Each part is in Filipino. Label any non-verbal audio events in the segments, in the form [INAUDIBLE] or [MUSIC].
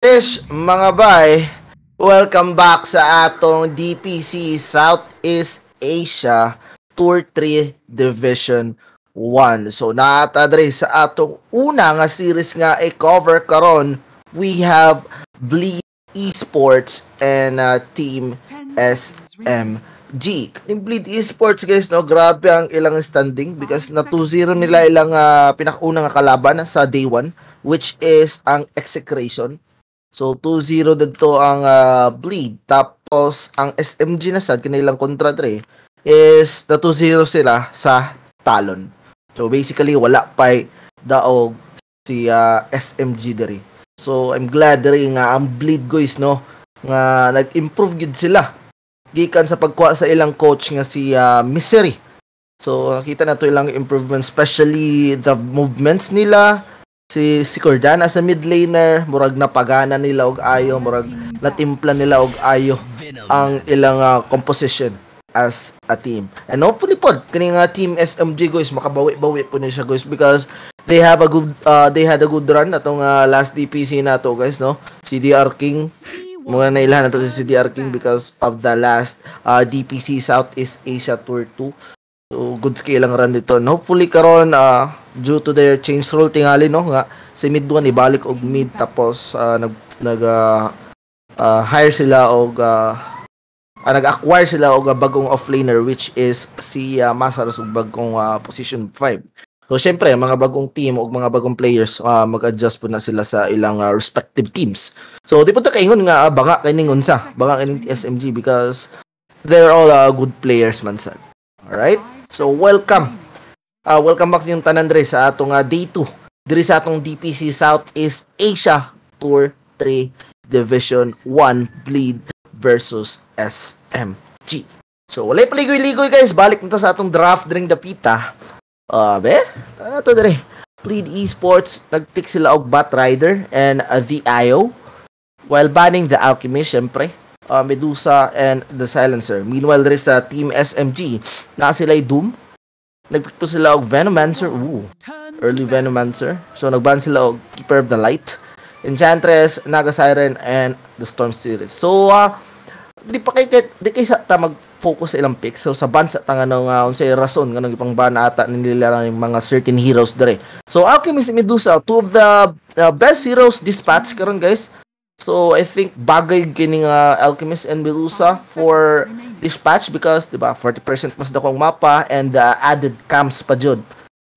Ish, mga bay, welcome back sa atong DPC Southeast Asia Tour 3 Division 1. So naata dre sa atong una nga series nga i-cover karon, we have Bleed Esports and uh, Team SMG. Yung Bleed Esports guys, no, grabe ang ilang standing because na 2-0 nila ilang uh, pinakaunang kalaban sa day 1 which is ang Execration. So 2-0 dito ang uh, bleed. Tapos ang SMG na sad kanilang kontra dre is na 2-0 sila sa Talon. So basically wala pa daog si uh, SMG dere. So I'm glad dere nga ang bleed guys no nga nag-improve gid sila gikan sa pagkuha sa ilang coach nga si uh, Misery. So nakita na to ilang improvement especially the movements nila si si Cordana sa mid laner murag napagana nila og ayo murag natimpla nila og ayo ang ilang uh, composition as a team. And hopefully pod kini nga team SMG guys makabawi-bawi po ni siya guys because they have a good uh, they had a good run atong uh, last DPC na to guys no? CDR King. Mga nailahan na to si CDR King because of the last uh, DPC Southeast Asia Tour 2 So good skill lang run dito. And hopefully karon uh, due to their change role tingali no nga si mid 1 ibalik og mid tapos uh, nag nag uh, uh, hire sila og uh, uh, nag-acquire sila og uh, bagong offlaner which is si uh, Masaros og bagong uh, position 5. So syempre mga bagong team og mga bagong players uh, mag-adjust po na sila sa ilang uh, respective teams. So di po ta kaingon nga uh, banga kining unsa, banga kining SMG because they're all uh, good players man sad. All right? So welcome. Uh, welcome back yung tanan dre sa atong uh, day 2 diri sa atong DPC Southeast Asia Tour 3 Division 1 Bleed versus SMG. So walay paligoy-ligoy guys, balik na sa atong draft dring dapita. Uh, be, tara to dre. Bleed Esports nagpick sila og Bat Rider and uh, the IO while banning the Alchemist syempre uh, Medusa, and the Silencer. Meanwhile, there is sa Team SMG, na sila Doom. Nagpick sila og Venomancer. Ooh, early Venomancer. So, nagban sila og Keeper of the Light. Enchantress, Naga Siren, and the Storm Spirit. So, uh, di pa kay di kay sa ta mag-focus sa ilang picks. So, sa ban sa tanga ng uh, unsay rason kanang ipang ban ata nila yung mga certain heroes dere. So, Alchemist Medusa, two of the uh, best heroes dispatch karon guys. So I think bagay kining uh, Alchemist and Medusa for dispatch because 'di ba 40% mas dakong mapa and uh, added camps pa jud.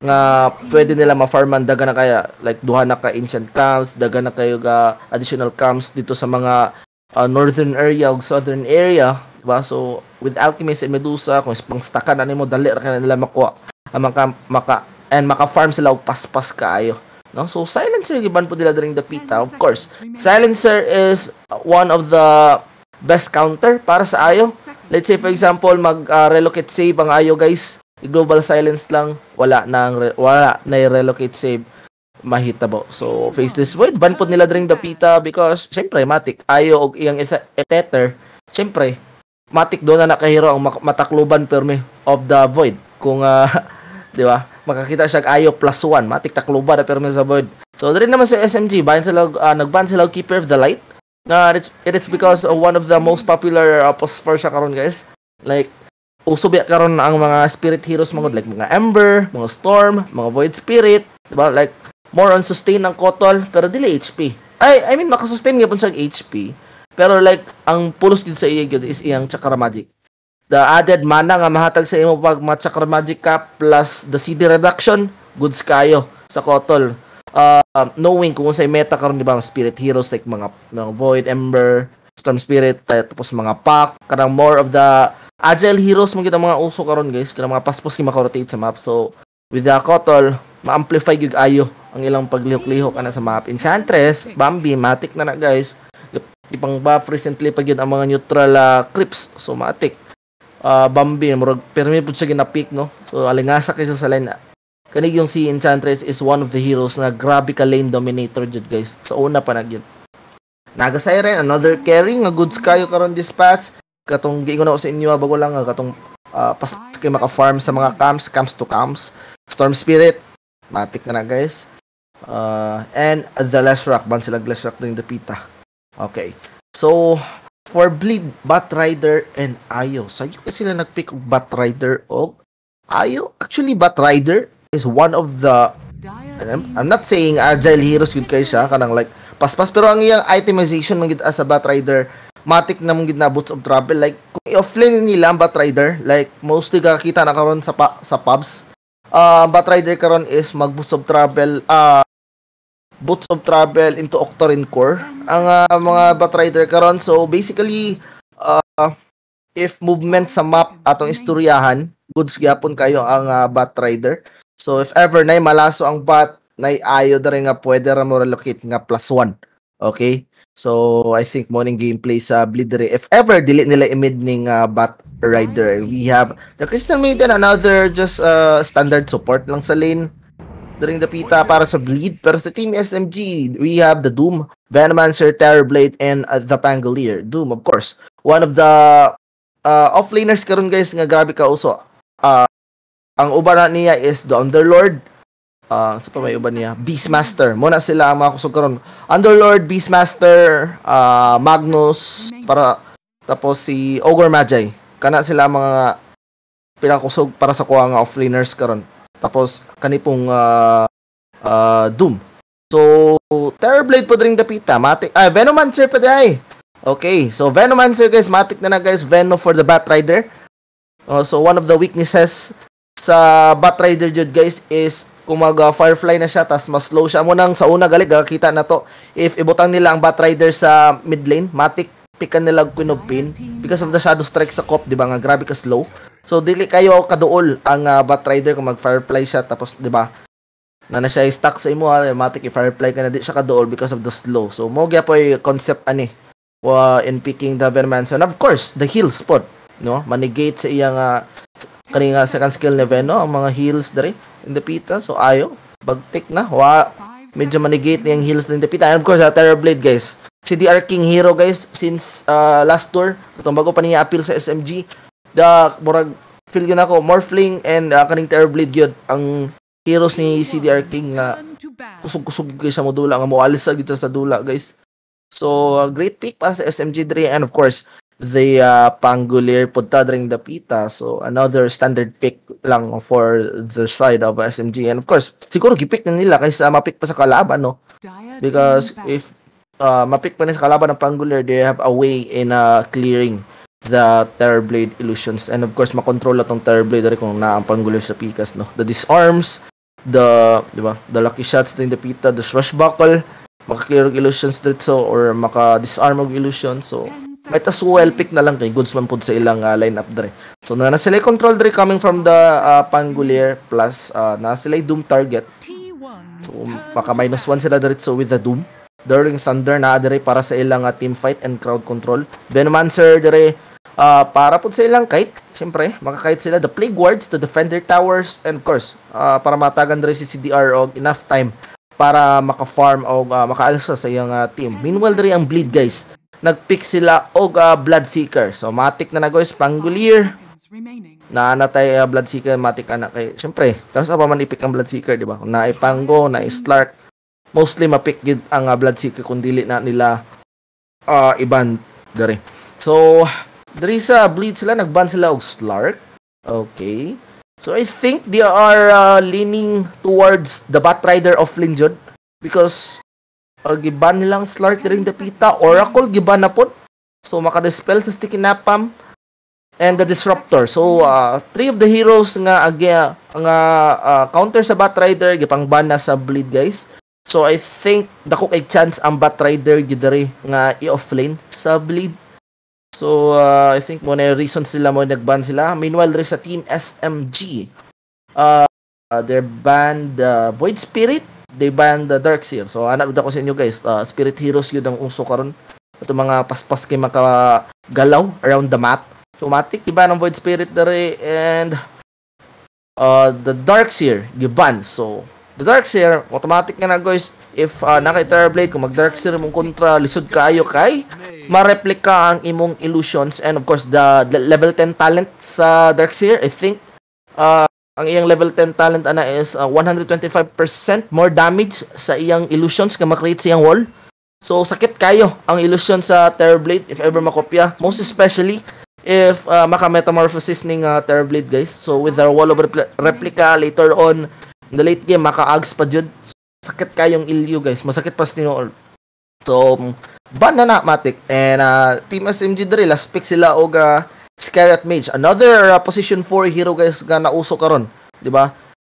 Nga pwede nila ma-farman daga na kaya like duha na ka ancient camps daga na kayo ga additional camps dito sa mga uh, northern area ug southern area diba so with Alchemist and Medusa kung pang stackan ani mo dali ra nila makuha maka, maka and maka-farm sila og paspas kaayo No? So, Silencer, giban po nila during the pita, of course. Silencer is one of the best counter para sa Ayo. Let's say, for example, mag-relocate uh, save ang Ayo, guys. I-global silence lang, wala nang wala na i-relocate save mahitabo. So, Faceless Void, ban po nila during the pita because, syempre, Matic, Ayo og iyang Ether, syempre, Matic doon na nakahiro ang matakluban perme of the Void. Kung, uh, [LAUGHS] di ba? makakita siya ayo plus 1 matik takluba na pero sa board. So diri naman sa SMG bayan sila uh, nagban sila Keeper of the Light. Na uh, it's, it is because of one of the most popular uh, post for siya karon guys. Like uso biya karon ang mga spirit heroes mga like mga Ember mga Storm mga Void Spirit. Diba? Like more on sustain ng Kotol pero dili HP ay I mean makasustain gyapon siya HP pero like ang pulos gid sa iya gyud is iyang Chakra Magic the added mana nga mahatag sa imo pag Chakra Magic Cap plus the CD reduction, goods kayo sa Kotol. Uh, knowing kung unsay meta karon di ba spirit heroes like mga, mga Void Ember, Storm Spirit, tapos mga Pack, kanang more of the agile heroes kita mga uso karon guys, kanang mga paspos ki maka-rotate sa map. So with the Kotol, ma-amplify gyud ayo ang ilang paglihok-lihok ana sa map. Enchantress, Bambi, Matic na na guys. Ipang buff recently pa gyud ang mga neutral uh, creeps. So Matic uh, Bambi murag permi pud siya gina-pick no? So alingasa kaysa sa line kanig yung si Enchantress is one of the heroes na grabe ka lane dominator jud guys. Sa una pa nagyud Naga Siren another carry nga goods kayo karon dispatch. Katong giingon ako sa inyo ah, bago lang katong uh, pas kay maka-farm sa mga camps camps to camps. Storm Spirit matik na na guys. Uh, and the Last Rock ban sila Glass Rock during the pita Okay. So, for Bleed, Batrider, and Ayo. Sa'yo kasi sila nag-pick of Batrider o Ayo. Actually, Batrider is one of the I'm, I'm not saying agile heroes yun kay siya kanang like paspas pero ang iyang itemization man gid as a Batrider matik na mong gid na boots of travel like kung i-offline nila ang Batrider like mostly kakita na karon sa pa, sa pubs uh, Batrider karon is mag boots of travel uh, boots of travel into Octarine Core ang uh, mga Batrider karon so basically uh, if movement sa map atong istoryahan goods gyapon kayo ang uh, Batrider So if ever nay malaso ang bat, nay ayo dere nga pwede ra mo relocate nga plus 1. Okay? So I think morning gameplay sa Blidere. If ever dili nila imid ning uh, bat rider, we have the Crystal Maiden another just uh, standard support lang sa lane during the pita para sa bleed. Pero sa team SMG, we have the Doom, Venomancer, Terrorblade, and uh, the Pangolier. Doom, of course. One of the uh, offlaners karon guys nga grabe ka uso. Uh, ang uban na niya is the Underlord. Uh, sa pa may uban niya? Beastmaster. Muna sila ang mga kusog karon. Underlord, Beastmaster, uh, Magnus, para tapos si Ogre Magi. Kana sila mga pinakusog para sa kuha nga offlaners karon. Tapos kanipong uh, uh, Doom. So, Terrorblade po rin dapita. Matic, ah, Venomancer pa day. Okay, so Venomancer guys, matik na na guys. Venom for the Batrider. Uh, so, one of the weaknesses sa Batrider jud guys is kung mag uh, Firefly na siya tas mas slow siya mo nang sa una gali kita na to if ibutang nila ang Batrider sa mid lane matik pikan nila Queen of Pain because of the Shadow Strike sa Cop di ba nga grabe ka slow so dili kayo kaduol ang uh, Batrider kung mag Firefly siya tapos di ba? Na na siya stuck sa imo ah, matik i-Firefly ka na di siya kaduol because of the slow. So mo gyud po concept ani uh, in picking the Vermancer and of course the heal spot no? Manigate sa iyang uh, kani nga second skill ni Veno ang mga heals dere in the pita. So ayo bagtik na wa medyo manigate niyang heals in the pita. And of course uh, Terrorblade guys. Si DR King hero guys since uh, last tour itong bago pa niya appeal sa SMG the murag feel gyud ako Morphling and uh, kaning Terrorblade gyud ang heroes ni CDR King nga kusog-kusog gyud sa modula nga moalis sa gyud sa dula guys so uh, great pick para sa SMG 3 and of course the uh, Pangolier punta ring Dapita. So another standard pick lang for the side of SMG. And of course, siguro gipick na nila kaysa mapick pa sa kalaban, no? Because if uh, mapick pa na sa kalaban ng Pangolier, they have a way in uh, clearing the Terrorblade illusions. And of course, makontrol na tong Terrorblade rin kung na ang Pangolier sa Pikas, no? The disarms, the, di ba, the lucky shots din Dapita, the swashbuckle, maka-clear illusions dito or maka-disarm of illusions. So, might as well pick na lang kay goods man pud sa ilang uh, lineup dre. So na, na sila control dre coming from the uh, Pangolier plus uh, na sila Doom target. So maka minus 1 sila diretso with the Doom. During Thunder na dre para sa ilang uh, team fight and crowd control. Venomancer dre uh, para pud sa ilang kite. Siyempre, makakite sila the Plague Wards to defend their towers and of course, uh, para matagan dre si CDR og enough time para maka-farm o uh, makaalis sa iyang uh, team. Meanwhile, dre ang bleed guys nagpick sila og uh, Bloodseeker. So matik na nagoys Pangolier. Na natay uh, Bloodseeker matik anak kay syempre, tapos pa man ipik ang Bloodseeker, di ba? Kung na Pango, na Slark, mostly mapick gid ang uh, Bloodseeker kung dili na nila uh, iban dere. So diri sa bleed sila nagban sila og Slark. Okay. So I think they are uh, leaning towards the Batrider of Linjod because uh, giban nilang Slark ring dapita Oracle giban na pod so maka-dispel sa Sticky Napalm and the Disruptor. So uh, three of the heroes nga agya nga uh, counter sa Batrider gipang ban na sa bleed guys. So I think dako kay chance ang Batrider gidari nga i-offlane sa bleed so uh, I think mo na reason sila mo nagban sila meanwhile rin sa team SMG uh, uh, their band uh, Void Spirit they ban the Dark Seer. So anak ko sa inyo guys, uh, Spirit Heroes yun ang uso karon. Ito mga paspas kay maka galaw around the map. So matik iba ng Void Spirit dere and uh, the Dark Seer giban. So the Dark Seer automatic nga na guys if uh, naka Terrorblade kung mag Dark Seer mong kontra lisod kaayo kay ma-replica ang imong illusions and of course the, the level 10 talent sa Dark Seer I think uh, ang iyang level 10 talent ana is uh, 125% more damage sa iyang illusions nga makreate sa iyang wall. So sakit kayo ang illusion sa Terrorblade if ever makopya. Most especially if uh, maka-metamorphosis ning uh, Terrorblade guys. So with our wall of repl- replica later on in the late game maka-ags pa jud. Sakit kayong ilyo guys. Masakit pa sa So ban na na matik and uh, Team SMG diri last pick sila og uh, Scarlet Mage. Another uh, position 4 hero guys nga nauso karon, di ba?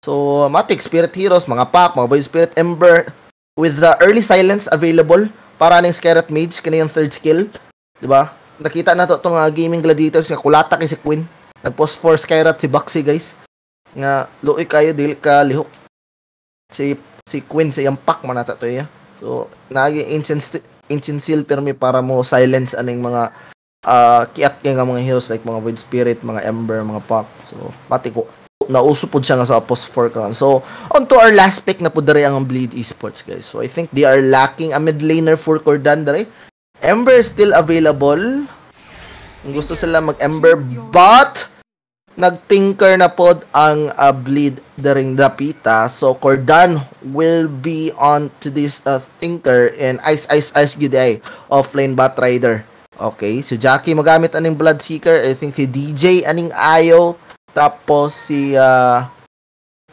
So matik Spirit Heroes, mga pack, mga Boy Spirit Ember with the early silence available para ning Scarlet Mage kani yung third skill, di ba? Nakita na to tong uh, gaming gladiators nga kulata kay si Queen. Nag-post for Skyrat si Baxi guys. Nga luoy kayo dili ka lihok. Si si Queen sa iyang man to ya. So nagi ancient ancient seal permi para mo silence aning mga uh, kiat nga mga heroes like mga Void Spirit, mga Ember, mga Pack. So pati ko nauso pod siya nga sa post 4 karon. So on to our last pick na pud dere ang Bleed Esports guys. So I think they are lacking a mid laner for Cordan dere. Ember still available. Gusto sila mag-Ember but nagtinker na pod ang uh, bleed during the pita. So Cordan will be on to this uh, tinker and ice ice ice good day offlane bat rider. Okay so Jackie magamit aning blood seeker. I think si DJ aning ayo. Tapos si uh,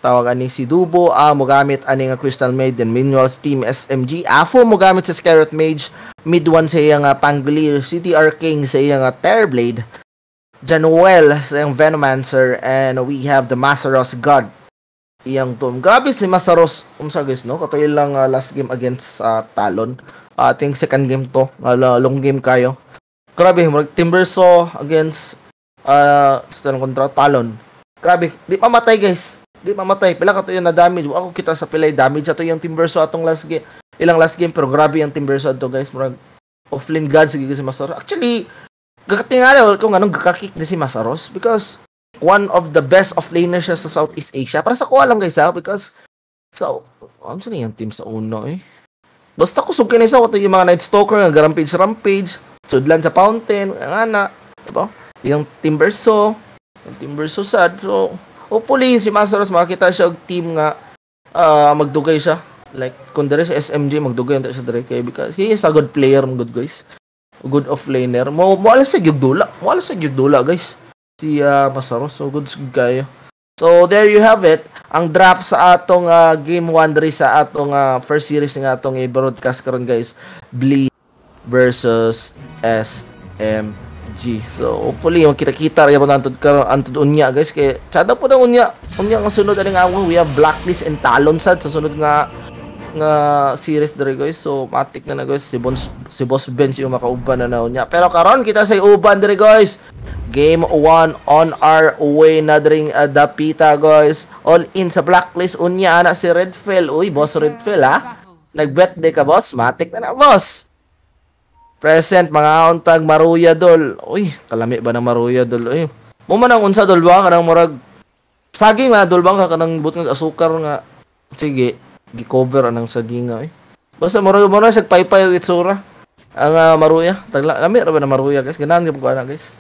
tawag ani si Dubo. Ah mo gamit ani nga Crystal Maiden. Minuals Team SMG Afo mo gamit sa Scarlet Mage. Mid one sa iyang uh, Pangolier CTR King sa iyang uh, Terrorblade Januel sa iyang Venomancer and we have the Masaros God iyang tom. Grabe si Masaros umsa guys no katoy lang uh, last game against uh, Talon. Uh, I second game to, uh, long game kayo. Grabe mag Timbersaw against uh, sa kontra Talon. Grabe, di pa matay guys. Di pa matay. Pila ka to yung na damage. Ako kita sa pilay damage ato yung Timbersaw atong last game. Ilang last game pero grabe yung Timbersaw to guys. Murag offlane god sige si Masaros. Actually, Gakatingala kung anong gakakik na si Masaros because one of the best of laners siya sa Southeast Asia. Para sa kuha lang guys ha because so ano na yung team sa uno eh. Basta ko sugkin sa wato yung mga Night Stalker, nga Rampage Rampage, Sudlan sa Fountain, ang ana, diba? Yung Timberso, yung Timberso sad. So, hopefully si Masaros makakita siya og team nga uh, magdugay siya. Like, kung dere sa SMG, magdugay yung sa dere kay because he is a good player, good guys good offlaner. Mo mo alas sa gyugdula. Mo alas sa gyugdula, guys. Si uh, Masaro so good kayo. So there you have it. Ang draft sa atong uh, game 1 diri sa atong uh, first series nga atong i-broadcast karon guys. Bleed versus SMG. So hopefully makita-kita ra mo antud karon antud unya guys kay sada po na unya. Unya ang sunod aning awang we have Blacklist and Talon sad sa sunod nga nga series dere guys. So matik na na guys si Boss si Boss Bench yung makauban na naon niya. Pero karon kita sa uban dere guys. Game 1 on our way na dring uh, dapita guys. All in sa blacklist unya ana si Redfield. Uy, boss Redfield ha. Nagbet de ka boss. Matik na na boss. Present mga untag Maruya dol. Uy, kalami ba ng Maruya dol? Uy. Mo man ang unsa dol ba kanang murag saging nga dol ba ka kanang but nga asukar nga. Sige, gi-cover anang saginga eh. Basta maro mo na sa paypay og itsura. Ang uh, maruya, tagla lami ra na maruya guys? Ganahan gyud ko ana guys.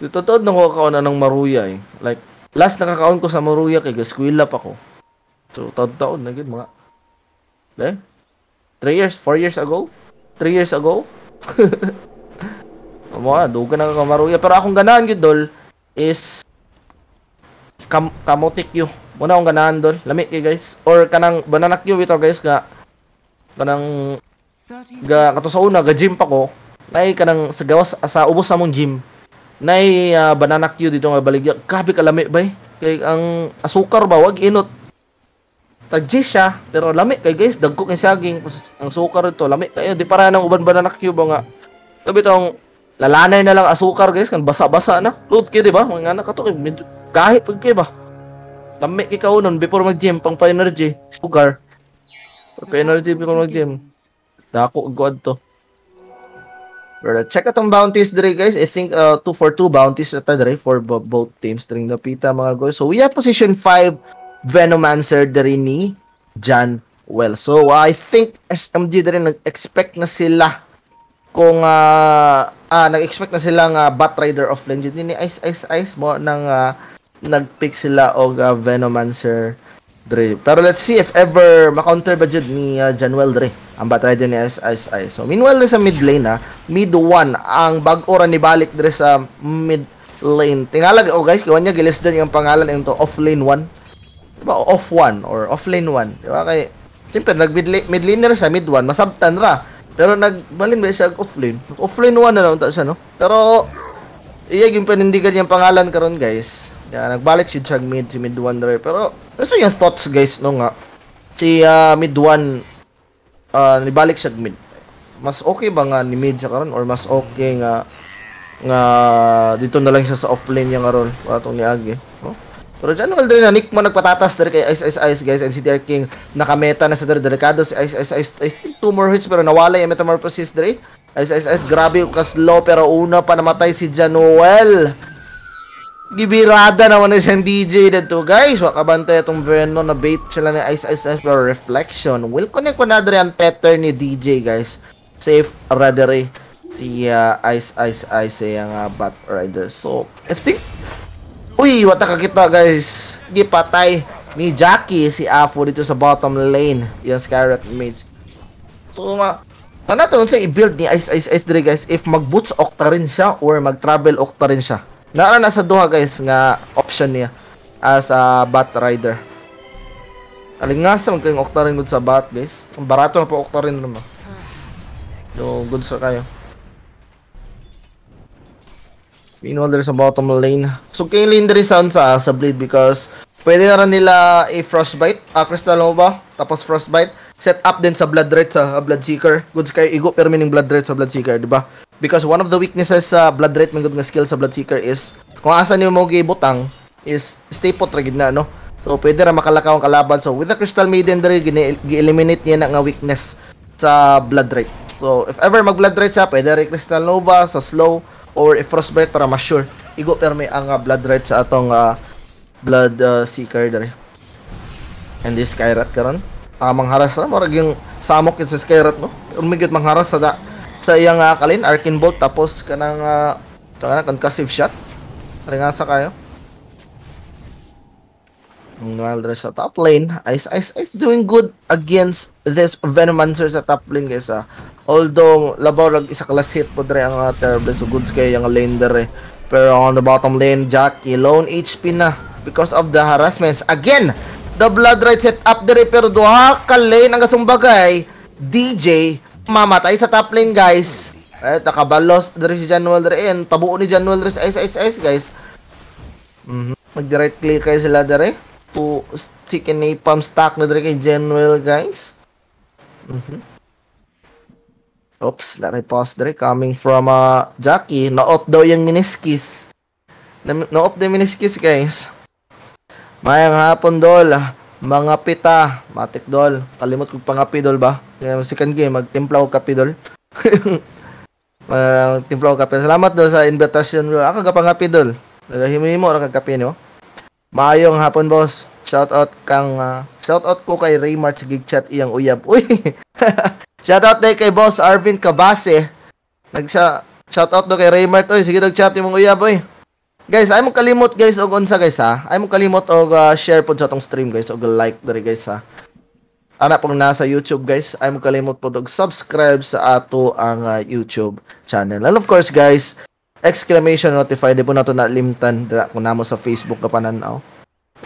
Totoo na ko kaon anang maruya eh. Like last nakakaon ko sa maruya kay gaskwila pa ko. So taon-taon na gid mga. Eh? 3 years, 4 years ago? 3 years ago? Amo ah, duga na ka maruya pero akong ganahan gyud dol is kam kamotik yo Muna akong ganahan doon. Lami kay guys. Or kanang bananak yung ito guys ga kanang ga kato sa una ga gym pa ko. Nay kanang sa gawas sa ubos sa mong gym. Nay uh, bananak yung dito nga baligya. Grabe ka lami bay. Kay ang asukar ba wag inot. Tagji siya pero lami kay guys dagko kay saging ang sukar ito lami kayo di para nang uban bananak yung ba nga. Sabi tong lalanay na lang asukar guys kan basa-basa na. Load kay di ba? Mga anak kato kay kahit pag kay ba? Lami kay kaunon before mag-gym pang pa-energy, sugar. Pa-energy before mag-gym. Dako god to. Pero check atong bounties dire guys. I think uh, 2 for 2 bounties na dire for both teams during the pita mga guys. So we have position 5 Venomancer dire ni John Well. So uh, I think SMG dire nag-expect na sila kung uh, ah, nag-expect na sila nga uh, Bat Rider of Legend ni Ice Ice Ice mo ng uh, nagpick sila og uh, Venomancer Dre. Pero let's see if ever ma-counter ba jud ni uh, Januel Dre ang battery dyan ni SSI. So meanwhile sa mid lane ha, mid 1 ang bag-o ni balik Dre sa mid lane. Tingalag oh guys, kuha niya gilis din yung pangalan ng to off lane 1. Diba off 1 or off lane 1. Diba kay Siyempre, nag mid, mid laner siya, mid 1, masabtan ra. Pero nagbalin ba siya off lane? Off lane 1 na lang ta siya, no? Pero, iya yung panindigan yung pangalan karon guys. Yeah, nagbalik si Chag mid, si mid 1 dre. Pero, ano yung thoughts guys, no nga? Si uh, mid 1, uh, nibalik siya mid. Mas okay ba nga ni mid siya karon or mas okay nga nga dito na lang siya sa offlane niya karon patong ni Agi, no? Pero dyan, well, din na Nick mo nagpatatas dari kay Ice Ice Ice guys and si Derek King nakameta na sa dari delikado si Ice Ice Ice I think two more hits pero nawala yung metamorphosis dari Ice Ice Ice grabe ka slow pero una pa namatay si Januel Gibirada naman na siyang DJ dito guys wakabantay itong Venom na bait sila ni Ice Ice Ice reflection will connect ko na dari ang tether ni DJ guys safe ready si uh, Ice Ice Ice yung uh, Bat Rider so I think Uy, wata kita guys. Gipatay ni Jackie si Afo dito sa bottom lane. Yung Skyrat Mage. So, ma Ano to sa i-build ni Ice Ice Ice dire guys if mag-boots Octa rin siya or mag-travel Octa rin siya. Naara na sa duha guys nga option niya as a Bat Rider. Aling nga sa magkayong Octa rin sa Bat guys. Ang barato na po Octa rin naman. So, good sa kayo. Meanwhile, there's a bottom lane. So, kay lane din sound sa, sa Blade because pwede na rin nila i-frostbite, uh, Crystal Nova, tapos frostbite. Set up din sa Blood Red sa uh, Blood Seeker. Good kay igo pero meaning Blood Red sa Blood Seeker, di ba? Because one of the weaknesses sa Blood Red, may good nga skill sa Blood Seeker is kung asa niyo mo gibutang is stay put ra na, no? So, pwede ra makalakaw ang kalaban. So, with the Crystal Maiden dere, gi-eliminate niya na nga weakness sa Blood Red. So, if ever mag-Blood Red siya, pwede rin Crystal Nova sa slow or if frostbite para mas sure igo pero may ang uh, blood right sa atong uh, blood uh, seeker dere and this skyrat karon tamang haras na murag yung samok sa skyrat no umigit mangharas sa da, sa iyang uh, kalin arcane bolt tapos kanang uh, kanang concussive shot ringasa kayo Meanwhile, there's a top lane. Ice Ice Ice doing good against this Venomancer sa top lane guys ah. Although, labaw lang isa class hit po dre ang uh, terrible so goods kay yung lane dere. Pero on the bottom lane, Jackie, lone HP na because of the harassments. Again, the blood right set up dere pero duha ka lane ang kasumbagay. DJ, mamatay sa top lane guys. Eh, nakabalos dere si Januel dere. And tabuo ni Januel dere sa Ice guys. Mm -hmm. Mag-direct click kayo sila dere po chicken napalm stock na dre kay General guys. Mm -hmm. Oops, lari pause dre coming from uh, Jackie. Na-off daw yung miniskis. Na-off daw miniskis guys. Mayang hapon dol. Mga pita. Matik dol. Kalimot ko pangapi dol ba? Kaya second game, magtimpla ko kapi dol. [LAUGHS] Magtimpla ko kapi. Salamat dol sa invitation. Ako kapangapi dol. Nagahimo-himo ra kag kapi no. Maayong hapon, boss. Shout out kang uh, shout out ko kay Raymart sa gig-chat iyang uyab. Uy. [LAUGHS] shout out day kay boss Arvin Cabase. Nag shout out do kay Raymart oy. Sige dag-chat imong uyab oy. Guys, ay mo kalimot guys og unsa guys ha. Ay mo kalimot og uh, share pod sa tong stream guys og like diri guys ha. Ana pong nasa YouTube guys, ay mo kalimot pod og subscribe sa ato ang uh, YouTube channel. And of course guys, exclamation notify di po nato na limtan dira kung namo sa Facebook ka pananaw.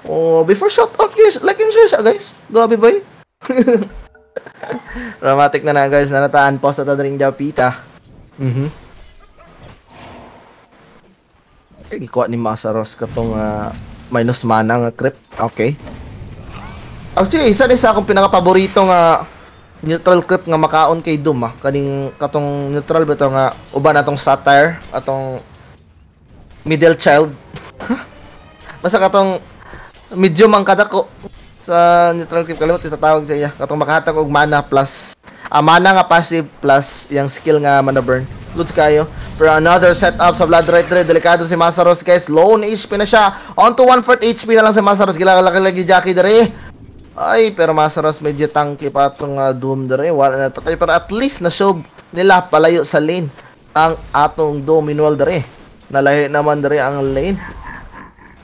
Oh, before shout out guys, like and share sa guys. Grabe boy. [LAUGHS] Dramatic na na guys, nanataan po sa tadring pita. Mhm. Okay, gikuha ni Masaros katong uh, minus mana nga creep. Okay. Actually, isa din sa akong pinaka-paborito nga neutral creep nga makaon kay Doom ah. Kaning katong neutral ba nga uban atong satire atong middle child. [LAUGHS] Basta katong medium ang kadako sa neutral creep kalimot sa tawag sa iya. Katong makahatag og mana plus ah, mana nga passive plus yang skill nga mana burn. Goods kayo. For another setup sa Blood Right Red. Delikado si Masaros guys. Low HP na siya. On to 1 4 HP na lang si Masaros. Gila-laki lagi Jackie dere. Ay, pero masaras medyo tanky pa itong uh, Doom dere. Wala na patay. Pero at least na-show nila palayo sa lane ang atong Doom Minual dere. Nalahi naman dere ang lane.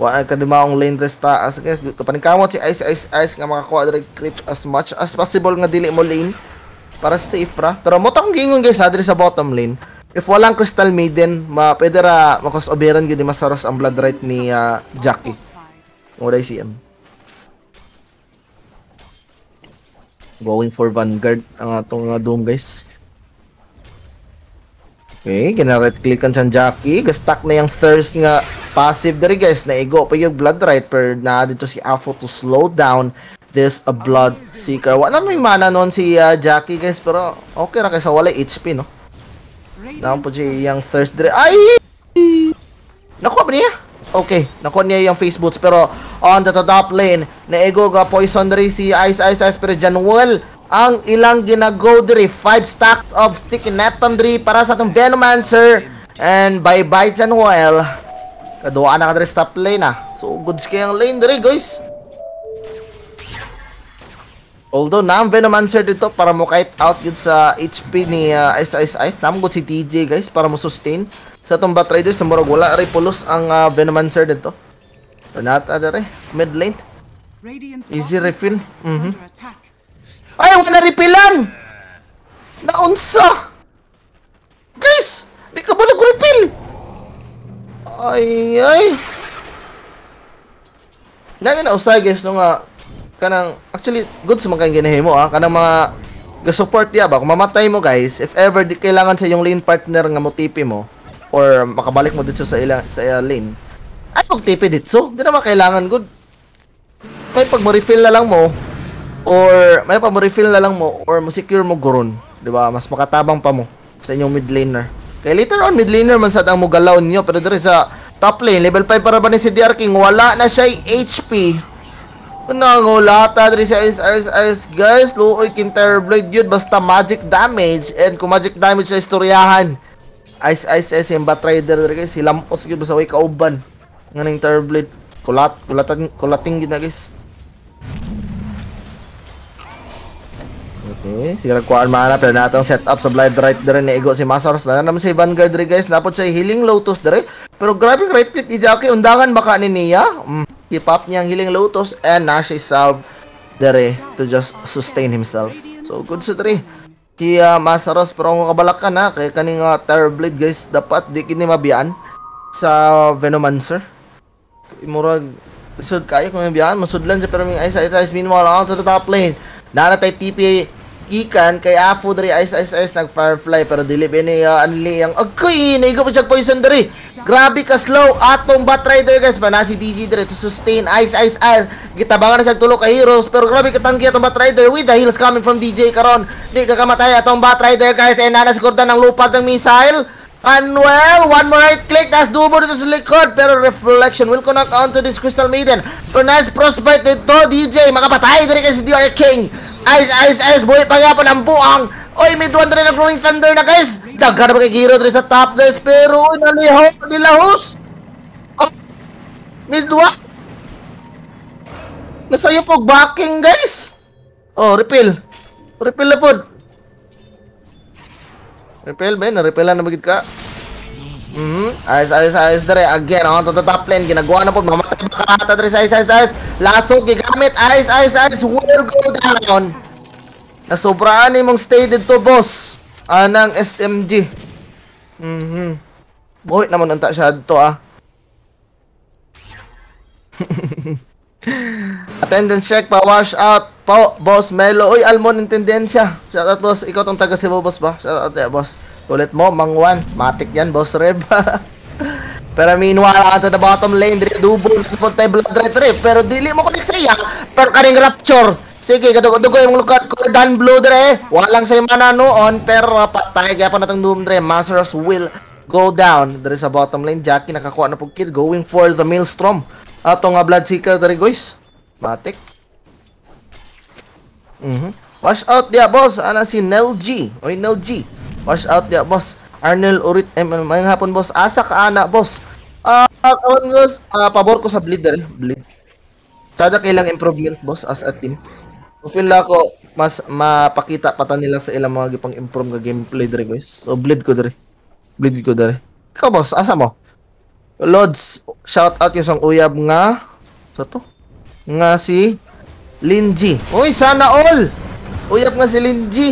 Wa ka maong lane rest taas guys. Kapaningkamot si Ice Ice Ice nga makakuha diri creep as much as possible nga dili mo lane para safe ra. Pero mo tong gingon guys ha diri sa bottom lane. If walang Crystal Maiden, ma pwede ra makos oberan gyud ni Masaros ang blood right ni uh, Jackie. Dai CM. Going for Vanguard ang atong uh, Doom guys. Okay, gina-right clickan sa Jackie. Gastak na yung thirst nga passive diri guys. Naigo pa yung blood right per na dito si Afo to slow down this a blood seeker. Wala may mana noon si uh, Jackie guys pero okay ra kaysa wala HP no. Naman po siya yung thirst diri. Ay! Nakuha ba niya? Okay, nakuha niya yung face boots pero on the top lane, naigo ga poison diri si Ice Ice Ice pero Januel ang ilang ginago diri 5 stacks of sticky napalm diri para sa atong Venomancer and bye bye Januel kaduwa na ka diri top lane ah so goods kay ang lane diri guys Although na Venomancer dito para mo kite out yun sa HP ni uh, Ice Ice Ice nam good si TJ guys para mo sustain sa atong bat riders sa murag wala ray pulos ang uh, Venomancer dito Renata dere mid lane Easy refill. Mhm. Ay, wala refilan! Naunsa! Guys! Di ka ba nag-refill? Ay, ay. Dahil na usay guys no nga kanang actually good sa mga ginahimo ah. Kanang mga ga-support ya ba? Kung mamatay mo guys if ever di kailangan sa yung lane partner nga mo TP mo or makabalik mo dito sa ila sa ila lane ay mag TP dito. Di na kailangan good. Kay pag mo refill na lang mo or may pa mo refill na lang mo or mo secure mo goron di ba? Mas makatabang pa mo sa inyong mid laner. Kay later on mid laner man sad ang mo galaw niyo pero diri sa top lane level 5 para ba ni si DR King wala na siya HP Nangulata diri sa is guys luoy kin blade yun basta magic damage. And kung magic damage sa istoryahan Ice Ice Ice yung Batrider diri guys hilamos gyud sa way kauban. Nganing blade. Kulat kulatan kulating gid na guys. Okay, sige kuan mana pero natong setup sa Blood Right dire ni Ego si Masaros. Mana naman si Vanguard dire guys, napot siya Healing Lotus dire. Pero grabe right click ni undangan baka ni niya. Mm, i-pop niya ang Healing Lotus and na siya salve dire to just sustain himself. So good sa dire. Si uh, Masaros pero kung kabalak ka na kay kaning uh, Terrorblade guys, dapat di kini mabiyan sa Venomancer. Imurag sud kayo kung mabiyan, masudlan siya pero may ice ice ice meanwhile on to the top lane. Nana tay TP gikan kay Afu diri ice ice ice nag firefly pero dili bini uh, anli ang agay naigo pa siya poison diri grabe ka slow atong bat rider guys pa na si DG diri to sustain ice ice ice gitabangan na siya tulo ka heroes pero grabe ka tanggi atong bat rider with the heals coming from DJ karon di ka kamatay atong bat rider guys and nana sigurda ng lupad ng missile And well, one more right click, that's double dito sa likod. Pero reflection will connect onto this Crystal Maiden. Pero nice frostbite dito, DJ. Makapatay dito kasi si DR King. Ice, ice, ice. Buhay pa nga po ng buang. Oy, one rin ang growing thunder na guys. Dagar ba kay rin sa top guys. Pero nalihaw, nilahos. Oh, mid one. Nasayo po backing guys. Oh, refill. Refill na po. Refill ba? Na-refill na magid ka. Mm -hmm. Ayos, ayos, ayos dere. Again, on to the top lane. Ginagawa na po. Mamatay makakata dere sa ayos, ayos, ayos. Laso, gigamit. Ayos, ayos, ayos. Will go down. Nasobraan mong stay dito, boss. Anang SMG. Mhm. Mm Boy, naman unta siya dito, ah. [LAUGHS] Attendance check pa, wash out. Po, boss Melo. Uy, Almon, intendensya. Shout out, boss. Ikaw tong taga Cebu, boss ba? Shout out, eh, boss. Ulit mo, Mangwan. Matik yan, boss Reb. [LAUGHS] Pero meanwhile, to the bottom lane, dili double puntay blood red trip. Pero dili mo connect sa iya. Pero kaning rapture. Sige, kadug-dugo yung lukat ko dan blue dre. Walang say mana noon, pero patay kaya pa natong doom dre. Masters will go down. Dre sa bottom lane, Jackie nakakuha na pug kill going for the Maelstrom. Ato nga Bloodseeker dre guys. Matik. Mhm. Mm Wash out dia boss, ana si Nel G. Oy Nel. Wash out dia boss. Arnel Urit ML mayang hapon boss. Asa ka ana boss. Ah, uh, kawan boss, uh, pabor ko sa bleed dre, bleed. Sada kailang improvement boss as a team. So feel na ako mas mapakita pa ta nila sa ilang mga gipang improve nga gameplay dre guys. So bleed ko dre. Bleed ko dre. Ikaw boss, asa mo? Lods, shout out yung isang uyab nga. Sa to? Nga si Linji. Uy, sana all! Uyab nga si Linji.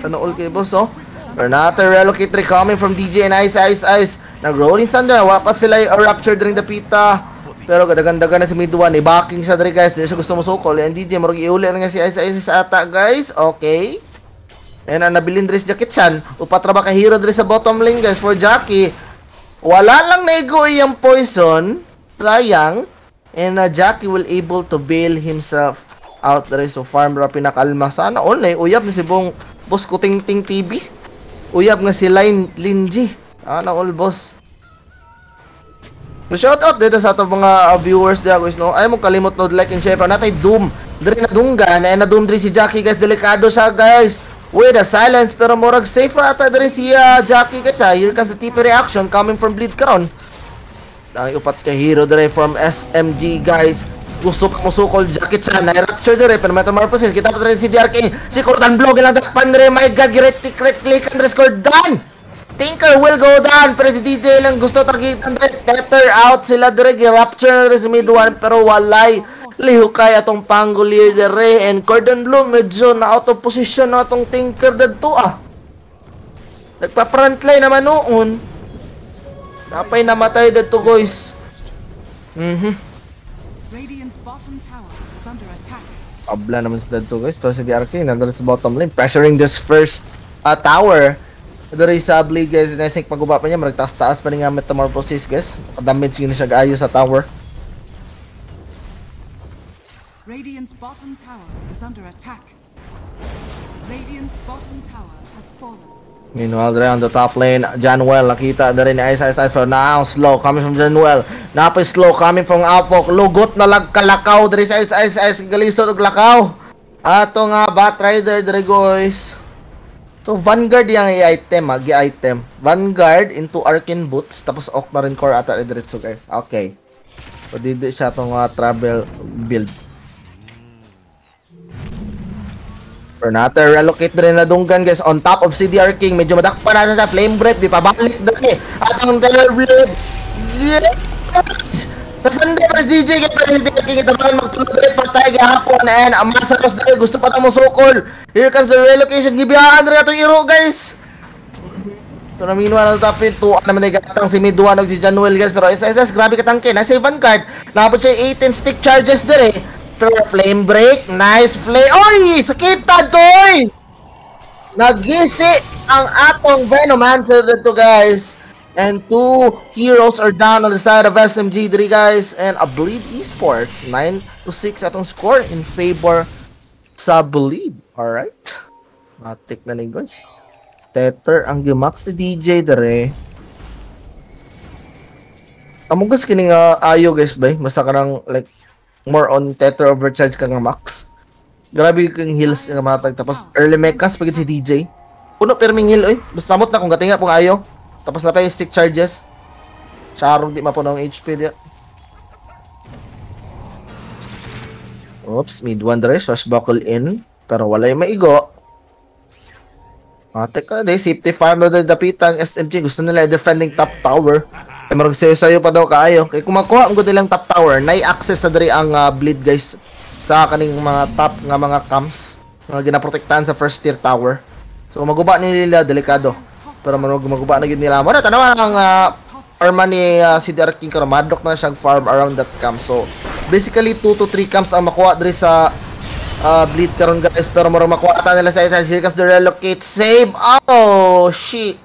Sana all kay boss, oh. Renata relocate coming from DJ and Ice Ice Ice. Nag-rolling thunder. Wapat sila yung rapture during the pita. Pero ganda-ganda na si Midwan. Eh, backing siya dali guys. Hindi siya gusto masukol. Yan DJ, marag iuli na nga si Ice Ice sa ata guys. Okay. And ang nabilin dress jacket chan. Upatraba ka hero dress sa bottom lane guys for Jackie. Wala lang nego yung poison. Sayang. And uh, Jackie will able to bail himself out there. So farm ra pinakalma. Sana all na uyab na si buong boss kuting ting TV. Uyab nga si Line Linji. Ana all boss. Shout out dito sa atong mga uh, viewers diya guys no. Ay mo kalimot no like and share pa natay Doom. Dire na dungga na na Doom diri si Jackie guys delikado siya guys. With a silence pero murag safe ata dire si uh, Jackie guys ha. Here comes the TP reaction coming from Bleed karon. Ang upat ka hero dire from SMG guys. Gusto pa musukol jacket siya na rapture dire pero metamorphosis kita pa dire si DRK si Cordan Blog lang dakpan dire my god great click click and score done. Tinker will go down pero si DJ lang gusto targetan dire tether out sila dire gi-rapture na dire si mid one pero walay lihukay atong panggolier dire and Cordon Blue medyo na out of position na atong Tinker dadto ah. Nagpa-frontline naman noon napay namatay dadto guys mhm Radiant's bottom tower is under attack. abla naman si dadto guys pero si DRK nandun sa bottom lane pressuring this first uh, tower Dari sa blade guys, and I think paguba pa niya, maragtaas-taas pa rin nga metamorphosis guys. Damage yun siya gaayo sa tower. Radiant's bottom tower is under attack. Radiant's bottom tower. Meanwhile, there on the top lane, Janwell, nakita na rin ni Ice Ice Ice, pero now slow coming from Janwell. Napay slow coming from Apok. Lugot na lagkalakaw, there is Ice Ice Ice, galisod og lakaw. Ato nga, Bat Rider, there guys. So, Vanguard yung i-item, ha, i-item. Vanguard into Arcane Boots, tapos Ok na rin core ata diretso guys. Okay. So, dito siya itong uh, travel build. Renata relocate rin na dunggan guys on top of CDR King. Medyo madakpa na siya sa flame breath. Di pa balik na eh. At ang Terror Blade. Yeah! Nasanda pa si DJ si CDR King. Ito ba magtulog rin patay gahapon yan. Ang masaros dahil gusto pa na musukol. Here comes the relocation. Gibihaan rin itong hero guys. So na meanwhile na tapin to naman na gatang si Midwan og si Januel guys pero SSS grabe katangke na sa ibang card napot siya 18 stick charges dire pero flame break nice flame. Oy sakita doy! Nagisi ang atong Venomancer dito guys. And two heroes are down on the side of SMG dire guys. And a bleed esports 9 to 6 atong score in favor sa bleed. Alright. Matik na ni guys. Tether ang gimax ni DJ dere. Amo gas kini nga ayo guys bay, basta ka like more on tether overcharge ka nga max. Grabe kang heals nga matag tapos early mechas pagit si DJ. Puno perming heal oy. Basta samot na kung gatinga pong ayo. Tapos na pa yung stick charges. Charong di mapuno ang HP dia. Oops, mid one dere, swashbuckle in. Pero wala yung maigo. Ah, teka na safety farm na dapitan SMG gusto nila defending top tower. Ay marag sayo sayo pa daw kaayo. Kay kung makuha ang gud nilang top tower, nay access na diri ang uh, bleed guys sa kaning mga top nga mga camps nga ginaprotektahan sa first tier tower. So maguba ni nila delikado. Pero marag maguba na gid nila. Mo na tanawa ang uh, arma ni uh, si Derek King karon madlock na siyang farm around that camp. So basically 2 to 3 camps ang makuha diri sa uh, bleed karon guys pero murag makuha ta nila sa isa here comes the relocate save oh shit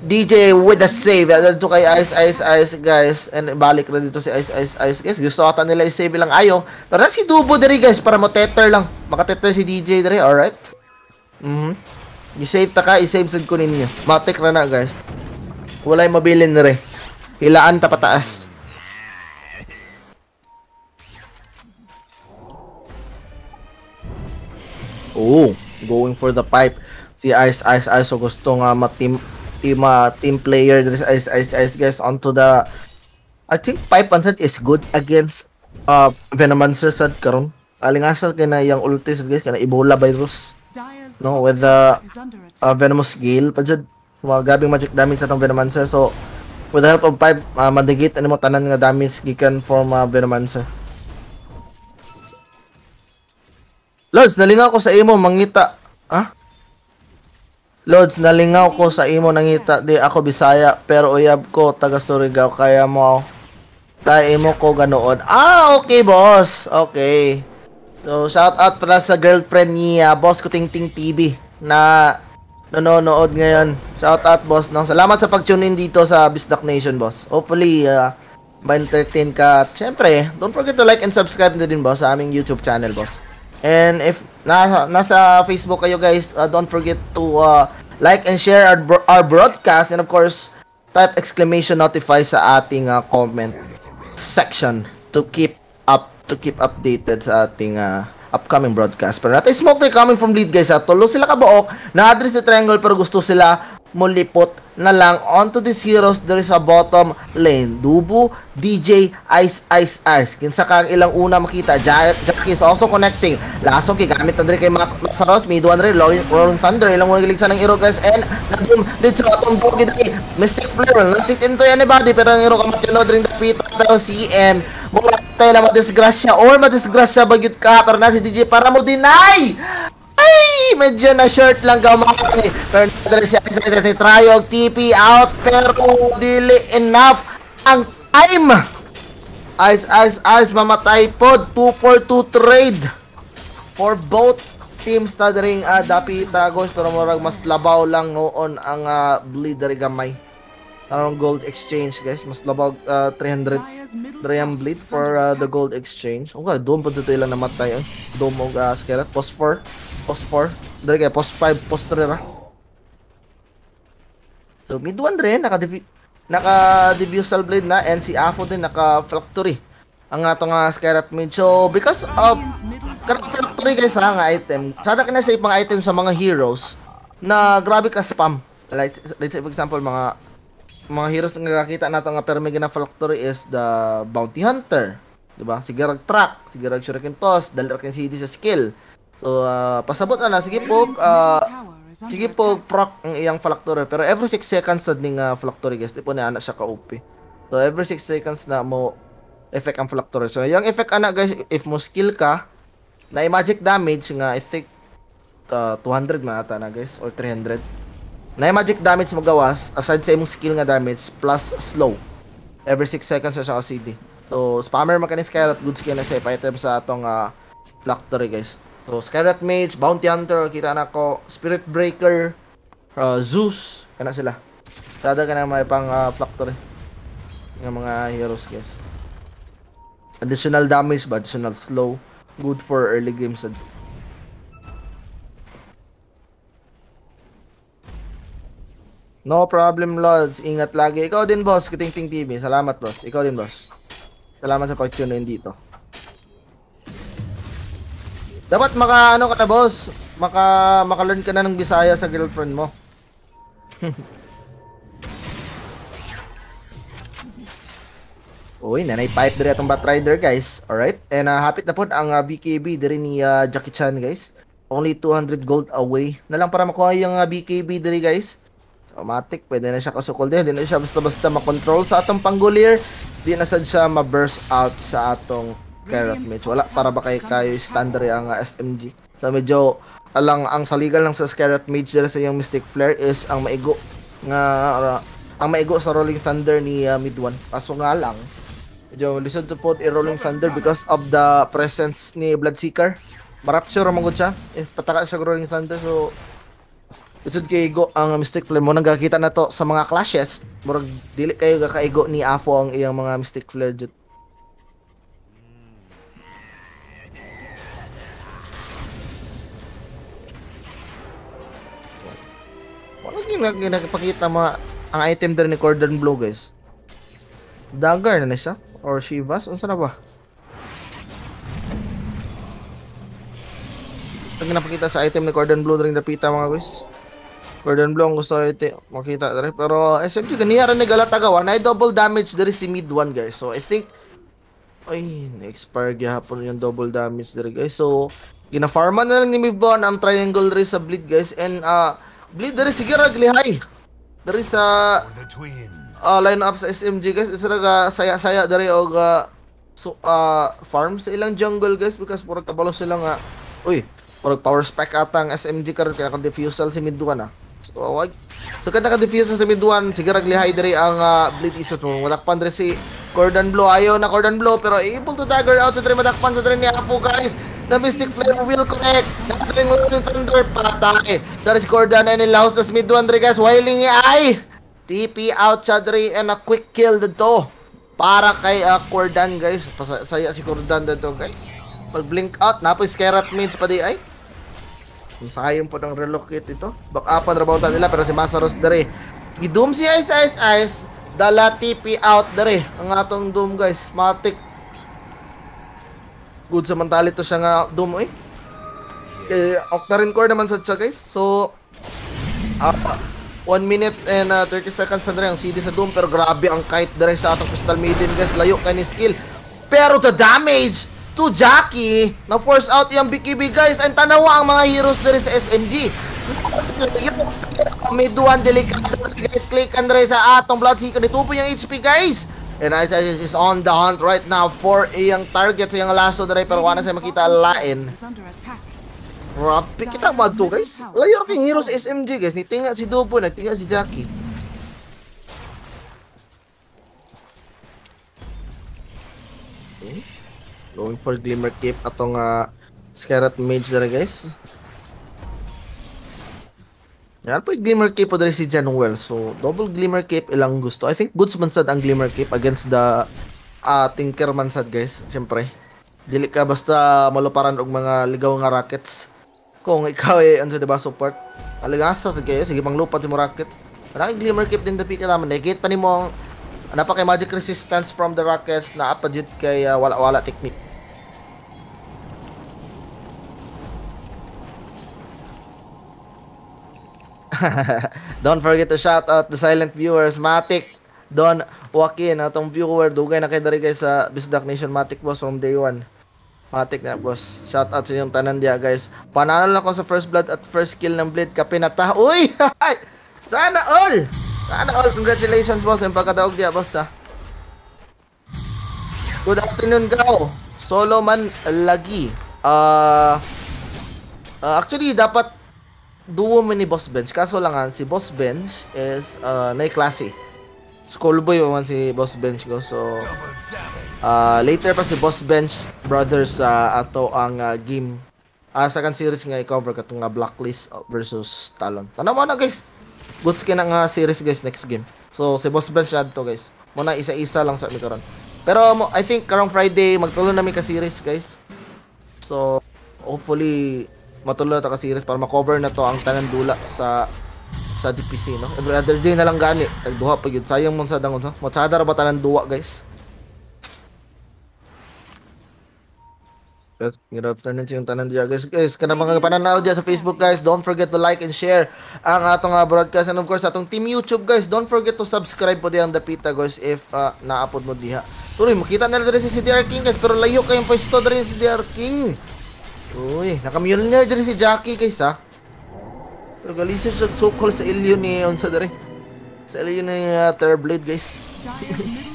DJ with the save. Dito kay Ice Ice Ice guys. And balik na dito si Ice Ice Ice. Guys gusto ata nila i-save lang. Ayo. Pero si Dubo diri guys para mo tether lang. Maka-tether si DJ diri alright? Mhm. I-save ta ka i-save sad ko ninyo. Matik na na guys. Walay mabilin rin hilaan ta pataas. Oh, going for the pipe. Si Ice Ice Ice so gusto nga ma-team team uh, team player Ice Ice Ice guys onto the I think pipe ansat is good against uh Venomancer sad karon. Alingasal kay na yang ulti sad guys kana Ebola virus no with the uh, Venomous Gale pa jud mga magic damage sa tong Venomancer so With the help of pipe, uh, madigit ano mo tanan nga damage gikan from uh, Venomancer. Lods, nalingaw ko sa imo mangita. Ha? Lods, nalingaw ko sa imo nangita di ako Bisaya pero uyab ko taga Surigao kaya mo kaya imo ko ganoon. Ah, okay boss. Okay. So, shout out pala sa girlfriend niya, boss ko Ting Ting TV na nanonood ngayon. Shout out boss. No? Salamat sa pag-tune in dito sa Bisdak Nation boss. Hopefully, uh, ma-entertain ka. At syempre, don't forget to like and subscribe na din boss sa aming YouTube channel boss. And if nasa, nasa Facebook kayo guys, uh, don't forget to uh, like and share our, our broadcast and of course, type exclamation notify sa ating uh, comment section to keep up to keep updated sa ating uh, upcoming broadcast. Pero natin smoke tayo coming from lead guys. Ha? Tulo sila kabuok na address sa triangle pero gusto sila mulipot na lang onto these heroes there is a bottom lane. Dubu, DJ, Ice, Ice, Ice. Kinsa kang ilang una makita. Jack, Jack is also connecting. Lasong kigamit na rin kay Masaros. May duwan rin. Rolling, Thunder. Ilang una giligsa ng hero guys. And nagum dito sa atong dog dito. Mystic Flare. Nagtitinto yan ni Buddy. Pero ang hero kamatyanod rin dapita. Pero CM. Mura tayo na madisgrasya. Or madisgrasya bagyot ka. Pero na si DJ para mo deny. Ay, medyo na short lang gamay. Pero nadali siya sa si TP out pero dili enough ang time. Ice, ice, ice, mamatay pod. 2-4-2 trade for both teams na ring uh, dapita guys pero murag mas labaw lang noon ang uh, bleed dari gamay. Anong gold exchange guys, mas labaw uh, 300 Dire's middle Drayam tower bleed for uh, the gold exchange. Okay, doon pa dito ilang namatay. Eh. Doon mo uh, skelet. Post 4. Post 4. Dali kaya post 5. Post 3 ra. So mid 1 rin. Naka naka Diffusal blade na. And si Afo din naka factory. Ang atong uh, skelet mid. So because of tower factory guys ha, nga item. Sada ka na siya ipang item sa mga heroes na grabe ka spam. Like, for example, mga mga heroes na nakakita nato nga pero may factory is the Bounty Hunter. Diba? Sige rag track, sige rag shuriken toss, dali ra CD sa skill. So, uh, pasabot na na. Sige po, uh, sige po, proc ang iyang factory. Pero every 6 seconds sad ning uh, factory guys. Di po na ana siya ka-OP. So, every 6 seconds na mo effect ang factory. So, yung effect ana guys, if mo skill ka, na magic damage nga, I think, uh, 200 man ata na guys, or 300. Na magic damage mo gawas, aside sa imong skill nga damage, plus slow. Every 6 seconds na siya ka CD. So, spammer mechanics Skyrat, good skill na siya, ipa-item sa atong uh, factory guys. So, Skyrat Mage, Bounty Hunter, kita na ko, Spirit Breaker, uh, Zeus, kana sila. Sada ka na may pang uh, factory ng mga heroes guys. Additional damage ba? Additional slow. Good for early games. No problem, Lods. Ingat lagi. Ikaw din, boss. Kiting-ting TV. Salamat, boss. Ikaw din, boss. Salamat sa pag-tune dito. Dapat maka, ano ka na, boss? Maka, maka-learn ka na ng Bisaya sa girlfriend mo. [LAUGHS] Uy, nanay pipe diri atong Batrider guys. Alright? And uh, hapit na po ang uh, BKB diri ni uh, Jackie Chan guys. Only 200 gold away. Na lang para makuha yung uh, BKB diri guys. So, matik, pwede na siya kasukol din. Di na siya basta-basta makontrol sa atong panggulier. Di na siya ma-burst out sa atong Carrot Mage. Wala para ba kay kayo standard ang uh, SMG. So medyo alang ang saligal lang sa Scarlet Mage diri sa iyang Mystic Flare is ang maigo nga uh, ang maigo sa Rolling Thunder ni uh, mid 1. Kaso nga lang medyo lisod to put i Rolling Thunder because of the presence ni Bloodseeker. Marapture mo gud siya. Eh, pataka siya Rolling Thunder so lisod kay Igo ang Mystic Flare mo nagkakita na to sa mga clashes. Murag dili kayo gakaigo ni Afo ang iyang mga Mystic Flare jud. Gina ginapakita mga ang item din ni Cordon Blue guys? Dagger na siya? Or Shivas? Unsa na ba? Ang ginapakita sa item ni Cordon Blue rin napita mga guys. Cordon Blue ang gusto ito makita rin. Pero SMG ganiya rin ni Galatagawa na double damage dari si mid 1 guys. So I think ay, na-expire gyapon yung double damage diri guys. So, gina-farman na lang ni Mibon ang triangle rin sa bleed guys and uh, bleed diri sige raglihay. Diri sa For the twin. uh, line up sa SMG guys. Isa naga saya-saya diri og uh, so, uh, farm sa ilang jungle guys because purag kabalo sila nga. Uy purag power spec atang SMG karon kaya kang diffusal si Midwan ah. So wag. So kada ka diffusal si Midwan. Sige raglihay diri ang uh, bleed isot mo. Madakpan diri si Cordon Blue ayaw na Cordon Blue pero able to dagger out sa diri madakpan sa diri ni Apo guys The Mystic Flare will connect. Nakating mo yung Thunder patay. Dari si Cordon and Laos tas Midwan diri guys. Wailing ay. TP out Chadri and a quick kill dito. Para kay uh, Cordan guys. Pasaya si Cordan dito guys. Pag blink out, napoy Skerat Mage pa di ay. Sayang po ng relocate ito. Back upan rabautan nila pero si Masaros dere. Gidum si Ice Ice Ice. Dala TP out dere. Ang atong Doom guys. Matic. Good samantali to siya nga Doom eh. Kay Octarine Core naman sa siya guys. So, uh, 1 minute and uh, 30 seconds na rin ang CD sa Doom pero grabe ang kite dire sa atong Crystal Maiden guys. Layo kay ni skill. Pero the damage to Jackie na force out yung BKB guys. And tanawa ang mga heroes dire sa SMG may duwan delikado right click and sa atong Bloodseeker dito po yung HP guys and Ice is on the hunt right now for iyang target sa iyang lasso dire pero wala siya makita lain Is under attack. Rapi kita mo to guys. Layor king hero sa SMG guys. Ni tinga si Dopo, nagtinga si Jackie. Okay. Going for Glimmer Cape atong uh, Scarlet Mage dara guys. Yan po Glimmer Cape po si Jan Well. So, double Glimmer Cape ilang gusto. I think goods man sad ang Glimmer Cape against the uh, Tinker man sad guys. Siyempre. Dili ka basta maluparan og mga ligaw nga rockets. Kung ikaw ay ano diba support. Aligasa sa sige pang lupat si mo rockets. Wala kang Glimmer Cape din dapi ka naman. Negate pa ni mo ang pa kay magic resistance from the rockets na apadjud kay uh, wala wala technique. [LAUGHS] Don't forget to shout out the silent viewers, Matic, Don Joaquin, atong viewer, dugay na kay dari guys sa Bisdak Nation Matic boss from day one. Matic na boss. Shout out sa inyong tanan diya guys. Panalo lang ko sa first blood at first kill ng blade kapinata. Uy! [LAUGHS] Sana all! Sana all! Congratulations boss. Yung pagkadaog diya boss ha. Good afternoon Gao. Solo man lagi. Uh, uh, actually dapat duo mo ni Boss Bench. Kaso lang nga, si Boss Bench is uh, na klase. Schoolboy man si Boss Bench ko. So, uh, later pa si Boss Bench brothers sa uh, ato ang uh, game. Uh, second series nga i-cover ka nga Blacklist versus Talon. Tanaw mo na guys. Goods ka nga series guys next game. So, si Boss Bench na to guys. Muna isa-isa lang sa karon. Pero mo, I think karong Friday magtuloy namin ka series guys. So, hopefully matuloy na ta ka series para ma-cover na to ang tanan dula sa sa DPC no. Every other day na lang gani. Tagduha pa gyud sayang man sa dangon so. Matsada ra ba tanan duwa guys. Good afternoon sa yung tanan diya guys. Guys, kana mga pananaw diya sa Facebook guys, don't forget to like and share ang atong uh, broadcast and of course atong team YouTube guys. Don't forget to subscribe po diyan Dapita guys if uh, na-upload mo diha. Tuloy, makita na rin si CDR King guys, pero layo kayong pwesto rin si CDR King. Uy, nakamule niya diri si Jackie guys ha. Pero gali siya sa sukol sa ilyo ni unsa diri. Sa ilyo ni uh, Terrorblade guys. [LAUGHS]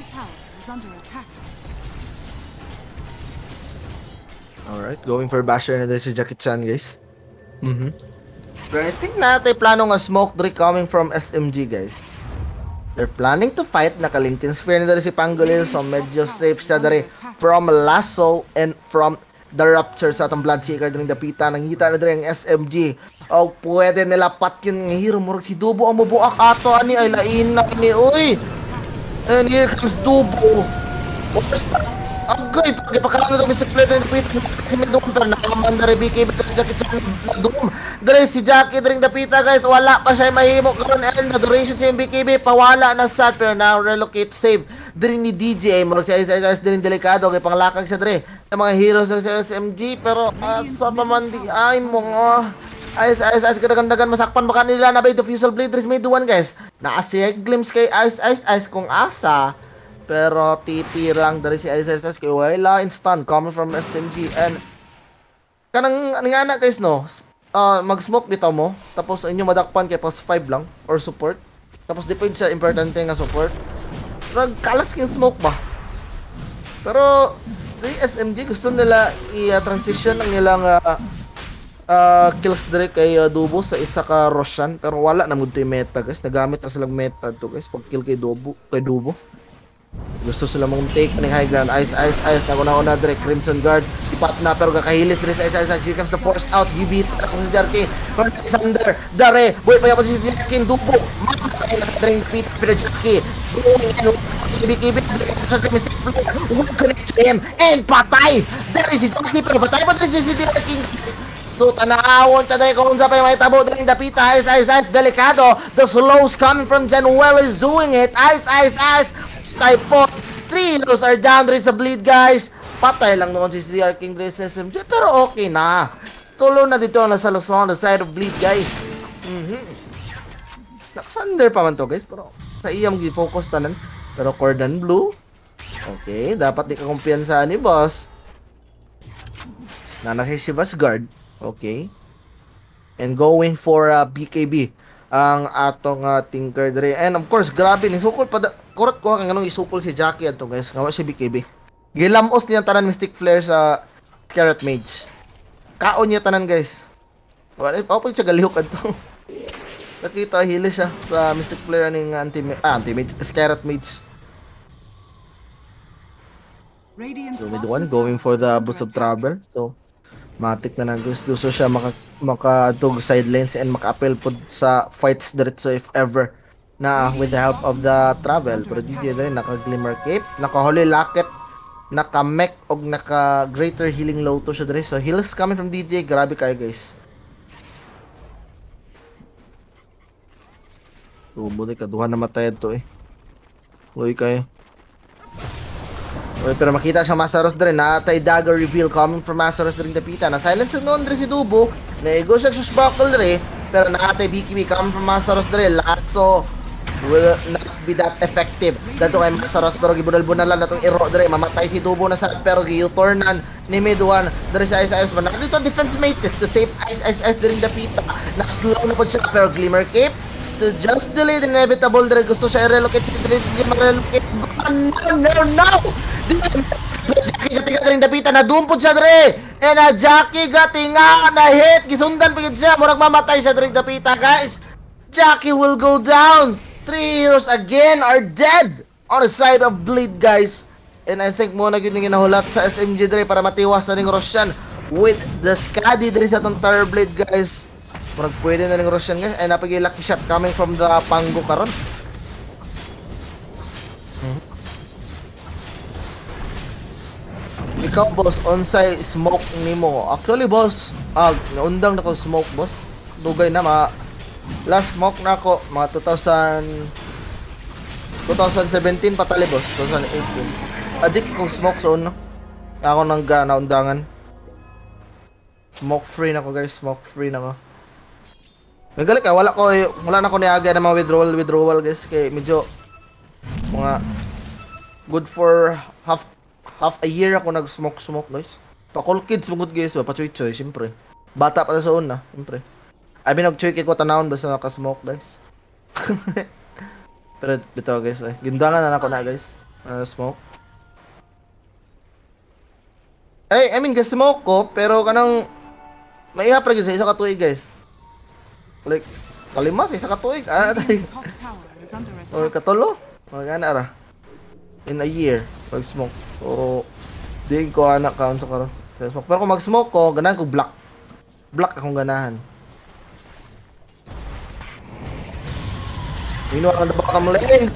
Alright, going for basher na din si Jackie Chan guys. Mhm. Pero I think natin plano nga smoke drink coming from SMG guys. They're planning to fight nakalintin sphere na si Pangolin so medyo safe siya dari from Lasso and from the Rapture sa atong Bloodseeker din dapita nangita na dari ang SMG. O pwede nila pat yun nga hero murag si Dubo ang mabuak ato ani ay lain na ni uy. And here comes Dubo. What's that? Agay, pagkakano daw sa plate ng dapita si Medong pero nakaman na rin BK but si Jackie Chan Doom. Dere si Jackie dring dapita guys, wala pa siya mahimo karon and the duration sa BKB pawala na sad pero now relocate save diri ni DJ mo siya isa isa din delikado kay panglakag siya dre. Ang mga heroes sa SMG pero uh, sa di ay mo nga. Ayos, ayos, ayos, kadagandagan, masakpan baka nila na ba yung diffusal blade race may duwan guys. Naasiya glimpse kay Ice, Ice, Ice kung asa. Pero TP lang. Dari si ISSS kay wala instant coming from SMG and kanang ano nga na guys no? Uh, mag-smoke bitaw mo. Tapos inyo madakpan kay post 5 lang. Or support. Tapos depende sa importante nga support. Murag kalas king smoke ba? Pero di SMG gusto nila i-transition ang ilang uh, uh, kills dire kay uh, Dubo sa isa ka Roshan. Pero wala na mud meta guys. Nagamit na silang meta to guys pag kill kay Dubo, kay Dubo. Gusto sila mong take ng high ground. Ice, ice, ice. Nauna-una dire. Crimson Guard. Ipat na pero kakahilis dire sa ice, ice, ice. Here comes the force out. UV. Ako si Jarky. Alexander. Dare. Boy pa si Jarky. Dubo. Mamatay na sa drink feet. Pero Jarky. Going in. Kibi-kibi. Sa mistake floor. Will connect to him. And patay. Dare si Jarky. Pero patay pa si si Jarky. So tanahawon ta dai kung sa pa may tabo din dapita ice ice ice delikado the slows coming from Januel is doing it ice ice ice typo 3 heroes are down rin sa bleed guys patay lang noon si CR King Grace SMJ pero okay na tulo na dito ang nasa on the side of bleed guys mm -hmm. nakasander pa man to guys pero sa iyang gi-focus tanan pero cordon blue okay dapat di ka kumpiyansa ni boss na nasi Shivas guard Okay. And going for uh, BKB ang atong uh, Tinker Dre. And of course, grabe ni sukol pa kurot ko kang anong isukol si Jackie ato guys. Ngawa si BKB. Gilamos niya tanan Mystic Flare sa Carrot Mage. Kaon niya tanan guys. Wala pa pa siya galihok adto. [LAUGHS] Nakita hili siya sa Mystic Flare ning anti ah, anti mage Carrot Mage. So mid one going for the boost of travel. So Matik na nag gusto siya maka makatug sidelines and maka-appeal po sa fights diretso if ever na with the help of the travel pero DJ din naka glimmer cape naka holy locket naka mech og naka greater healing low to siya dire so heals coming from DJ grabe kayo guys. Tubo di kaduhan na matay to eh. Uy kayo. Uy, pero makita siya Masaros din na tay dagger reveal coming from Masaros din dapita na silence noon din si Dubo na ego siya sa sparkle din pero nakatay BKB coming from Masaros din Lasso will not be that effective. Dato kay Masaros pero gibunal-bunal lang natong iro dire mamatay si Dubo na sa pero gi-turnan ni Midwan. Dire sa Ice Ice man. Dito defense matrix to save Ice Ice Ice din dapita na slow na pod siya pero Glimmer Cape to just delay the inevitable. Dire gusto siya i-relocate si Dire ma-relocate no no no! Jackie gatinga rin dapita na dumpod siya dre. E na Jackie gatinga na hit gisundan pa siya. Murag mamatay siya dre dapita guys. Jackie will go down. Three heroes again are dead on the side of Bleed guys. And I think mo na gyud ginahulat sa SMG dre para matiwas na ning Roshan with the Skadi dre sa tong Tower Blade guys. Murag pwede na ning Roshan guys. Ay napagi lucky shot coming from the Pango karon. Ikaw boss, onsay smoke nimo. Actually boss, ah, naundang na ko smoke boss. Dugay na ma. Last smoke na ako mga 2000 2017 patali boss, 2018. Adik kong smoke sa uno. Ako nang ga naundangan. Smoke free na ko guys, smoke free na ko. May galit ka, wala ko wala na ko niaga ng mga withdrawal withdrawal guys kay medyo mga good for half half a year ako nag-smoke-smoke, guys. Pa-call kids mugod guys, ba pa-choy-choy, siyempre. Bata pa sa una, siyempre. I mean, nag-choy kid ko tanawon basta naka-smoke, guys. [LAUGHS] Pero bito guys, eh. Gindangan na ako na, guys. Uh, smoke. Ay, I mean, smoke ko, pero kanang maihap lagi sa isa ka tuig, guys. Like, kalima sa isa ka tuig. Ah, [LAUGHS] Or katulo. Magana ra. In a year, pag smoke. So, di ko anak kaon sa karon smoke. Pero kung mag-smoke ko, ganahan ko black. Black akong ganahan. Ino ang dabak ka lane.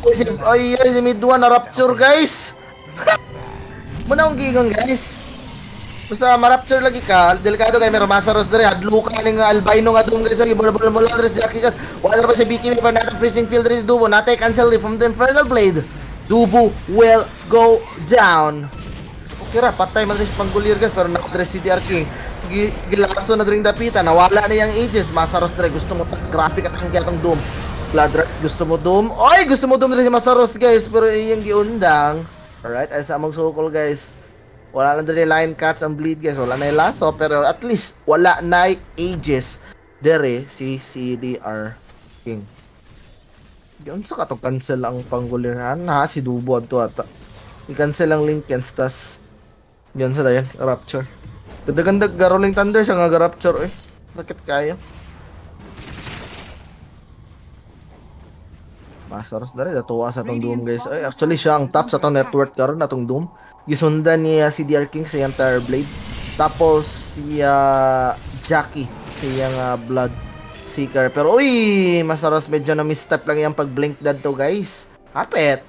Ay, ay, si mid na rapture, guys. [LAUGHS] Muna akong gigon, guys. Basta ma-rapture lagi ka, delikado kay may Masaros dere, hadlo ka ning albino nga dum guys, bola bola dere sa kikat. Wala pa sa BKB pa natin freezing field dere dubo, natay cancel from the infernal blade. Dubu will go down. Okay ra, patay man rin panggulir guys, pero nakadress si DR King. Gilaso na rin dapita, nawala na yung ages. Masaros dre, gusto mo graphic at ang kiyatong Doom. Blood right, gusto mo Doom? Oy, gusto mo Doom rin si Masaros guys, pero iyang giundang. Alright, ay sa among sukol guys. Wala na dali line cuts ang bleed guys, wala na yung laso, pero at least wala na ages. Dere si CDR King. Yun sa katong cancel ang pangguliran ha si Dubo ato ata. I-cancel ang Linkens tas yan sa dayan, Rapture. Ganda-ganda garoling Thunder siya nga Rapture eh. Sakit kayo. Masaros na rin, natuwa sa tong Doom guys. Ay, actually siya ang top sa tong network karon na tong Doom. Gisundan niya si DR King sa iyang Tire Blade. Tapos si uh, Jackie sa iyang uh, Blood Seeker. Pero uy, masaros medyo na misstep lang yung pag-blink dad to guys. Hapet.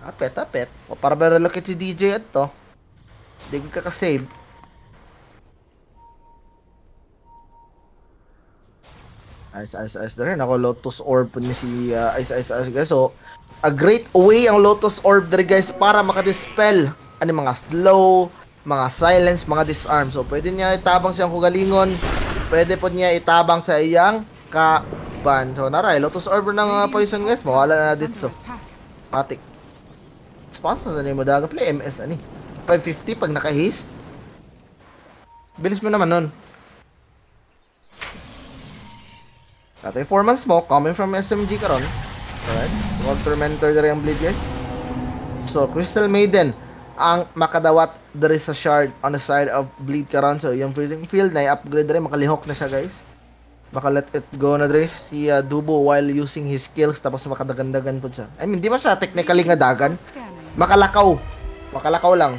Hapet, hapet. O para ba relocate si DJ at to? Hindi ka ka-save. Ice, ice, ice na rin. Ako, Lotus Orb ni si uh, Ice, ice, ice, guys. So, a great way ang Lotus Orb dere guys para makadispel ano mga slow, mga silence, mga disarm. So, pwede niya itabang siyang kugalingon. Pwede po niya itabang sa iyang kaban. So, naray, Lotus Orb ng uh, Poison guys. Mawala na dito. Matik. Sponsor sa mo daga play MS ani. 550 pag naka-haste. Bilis mo naman nun. Ato yung 4 man smoke coming from SMG karon. Alright. Wag tormentor diri ang bleed guys. So Crystal Maiden ang makadawat diri sa shard on the side of bleed karon. So yung freezing field na i-upgrade diri makalihok na siya guys. Baka let it go na diri si uh, Dubo while using his skills tapos makadagandagan po siya. I mean, di ba siya technically nga dagan? Makalakaw. Makalakaw lang.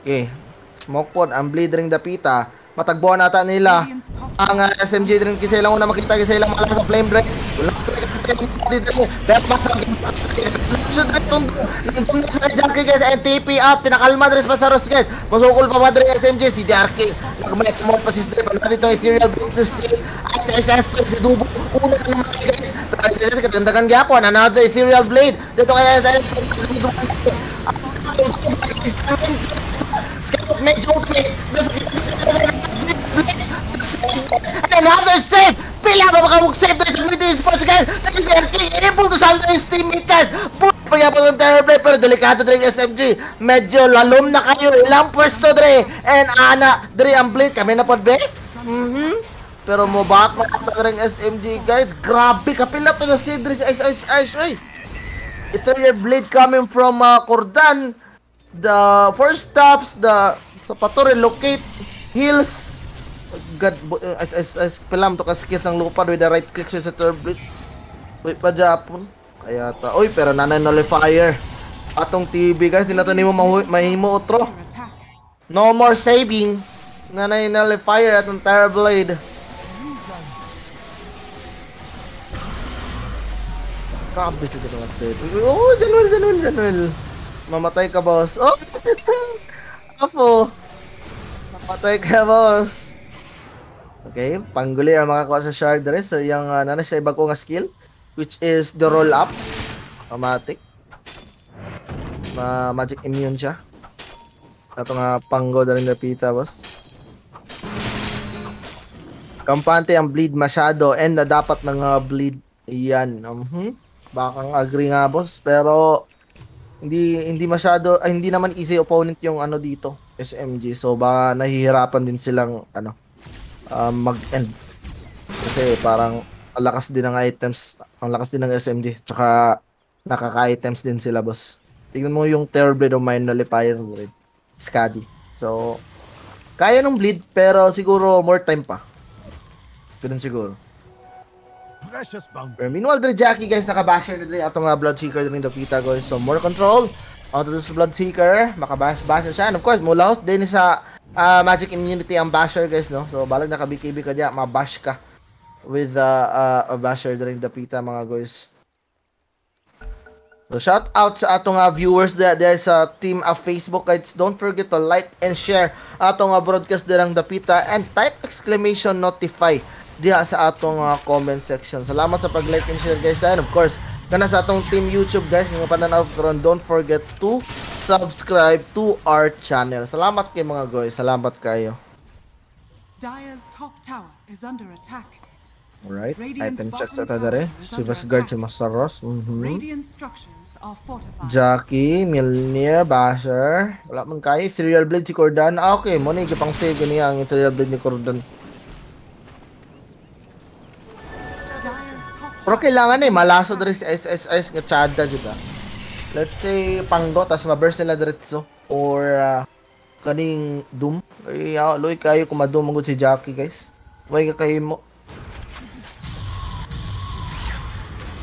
Okay. Smoke pod ang bleed ring dapita matagbuan nata nila ang uh, SMG din kasi lang una makita kasi lang mala sa flame break wala Bet mas ang Sud itong sa Jackie guys NTP out pinakalma dres pa sa Ros guys masukol pa madre SMG si DRK nagmay mo pa si Stray pa dito ethereal blade to see SSS pa si Dubo una na naman guys pero SSS katandagan gyapon another ethereal blade dito kaya sa Dubo medyo ultimate another save! Pila ba makawag-save na sa British Sports guys? Pero they're able to solve his teammate guys. Buhay pa yapon ng Terrorblade pero delikado dre yung SMG medyo lalom na kayo. Ilang pwesto dre. And ana dre ang blade kami na pod be? Mhm pero mo back na kata SMG guys. Grabe kapila to na save dre sa ice ice ice. Ay Ethereal Blade coming from Cordan the first stops the sa pato relocate hills God uh, as as as pelam to kaskit ng lupa with the right click sa turbulent wait pa Japon kaya ta oy pero nanay nullifier atong TV guys di na to nimo mahimo otro no more saving nanay nullifier atong Terra Blade Grabe si mga save. Oh, Januel, Januel, Januel. Mamatay ka, boss. Oh! [LAUGHS] Afo! Mamatay ka, boss. Okay, pangguli ang makakuha sa shard rin. So, yung uh, nana siya iba ko nga skill, which is the roll up. Automatic. Ma magic immune siya. Ito nga panggo na rin napita, boss. Kampante ang bleed masyado and na dapat nang uh, bleed. Yan. Um, hmm? Baka agree nga, boss. Pero, hindi hindi masyado ay hindi naman easy opponent yung ano dito SMG so baka nahihirapan din silang ano um, mag-end kasi parang ang lakas din ng items ang lakas din ng SMG tsaka nakaka-items din sila boss. Tingnan mo yung Terrorblade of Mine Nullifier rin Skadi. So kaya nung bleed pero siguro more time pa. Ganun siguro. Precious bounty. Meanwhile, dre Jackie guys, nakabasher na dre atong uh, Bloodseeker din ng Pita guys. So more control. Onto this Bloodseeker, makabash-basher siya. And of course, mula host din sa uh, Magic Immunity ang basher guys, no? So balag na ka-BKB ka diya, mabash ka with uh, uh, a basher during the Pita mga guys. So shout out sa atong uh, viewers there, there sa team of Facebook guys. Don't forget to like and share atong uh, broadcast dirang Dapita and type exclamation notify diha sa atong uh, comment section. Salamat sa pag-like and share guys. And of course, kana sa atong team YouTube guys, mga pananaw karon, don't forget to subscribe to our channel. Salamat kay mga guys. Salamat kayo. Dire's top tower is under attack. Alright, item check sa is Si under Guard si. Radiant structures are fortified. Jackie, Milner, Basher. Wala man kay Ethereal Blade si Cordan. Ah, okay. Mo ni gipang save niya ang Ethereal Blade ni Cordan. Pero kailangan eh, malaso diri sa SSS nga Chada juga. Let's say panggo tas ma-burst nila diretso or uh, kaning Doom. Ay uh, loy kayo kung madum si Jackie guys. Way ka kayo mo.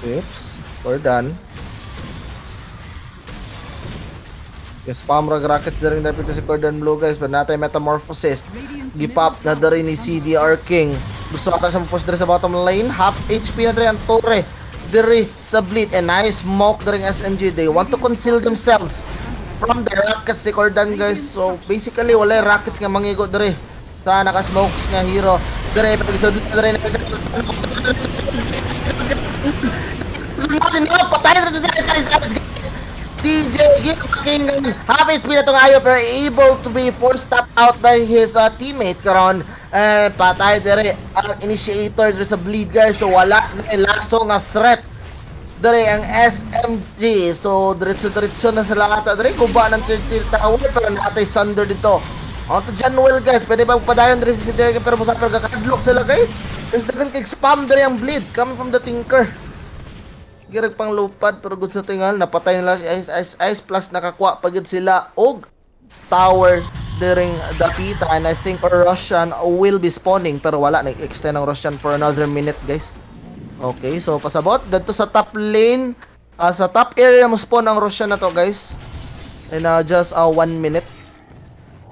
Oops, we're done. Yes, pamrag rockets na rin dapat si Cordon Blue guys, but natay metamorphosis. Gipop na na rin ni CDR King. Gusto ata siya mapush diri sa bottom lane. Half HP na diri ang Torre. Diri sa Bleed and nice smoke diri SMG. They want to conceal themselves from the rockets si Cordon guys. So basically wala rockets nga mangigo diri. Sa naka-smokes nga hero. Diri pag isod na diri na Patay na sa DJ Gilkingan half HP na itong Ayo pero able to be forced up out by his uh, teammate karon eh, patay dire ang initiator dire sa bleed guys. So wala na laso nga threat. Dire ang SMG so diretso diretso na sa ata dire kuba ng tilt tower pero natay Thunder dito. On to Januel guys. Pwede ba padayon dire si Derek pero musapar kakadlock sila guys. There's dagan kay spam dire ang bleed. Coming from the Tinker. Girag pang lupad pero good sa tingal. Napatay nila si Ice Ice Ice. Plus nakakuha pagid sila. Og tower during the pita and I think a Russian will be spawning pero wala nag-extend ang Russian for another minute guys. Okay so pasabot dito sa top lane uh, sa top area mo spawn ang Russian na to guys. In uh, just uh, one minute.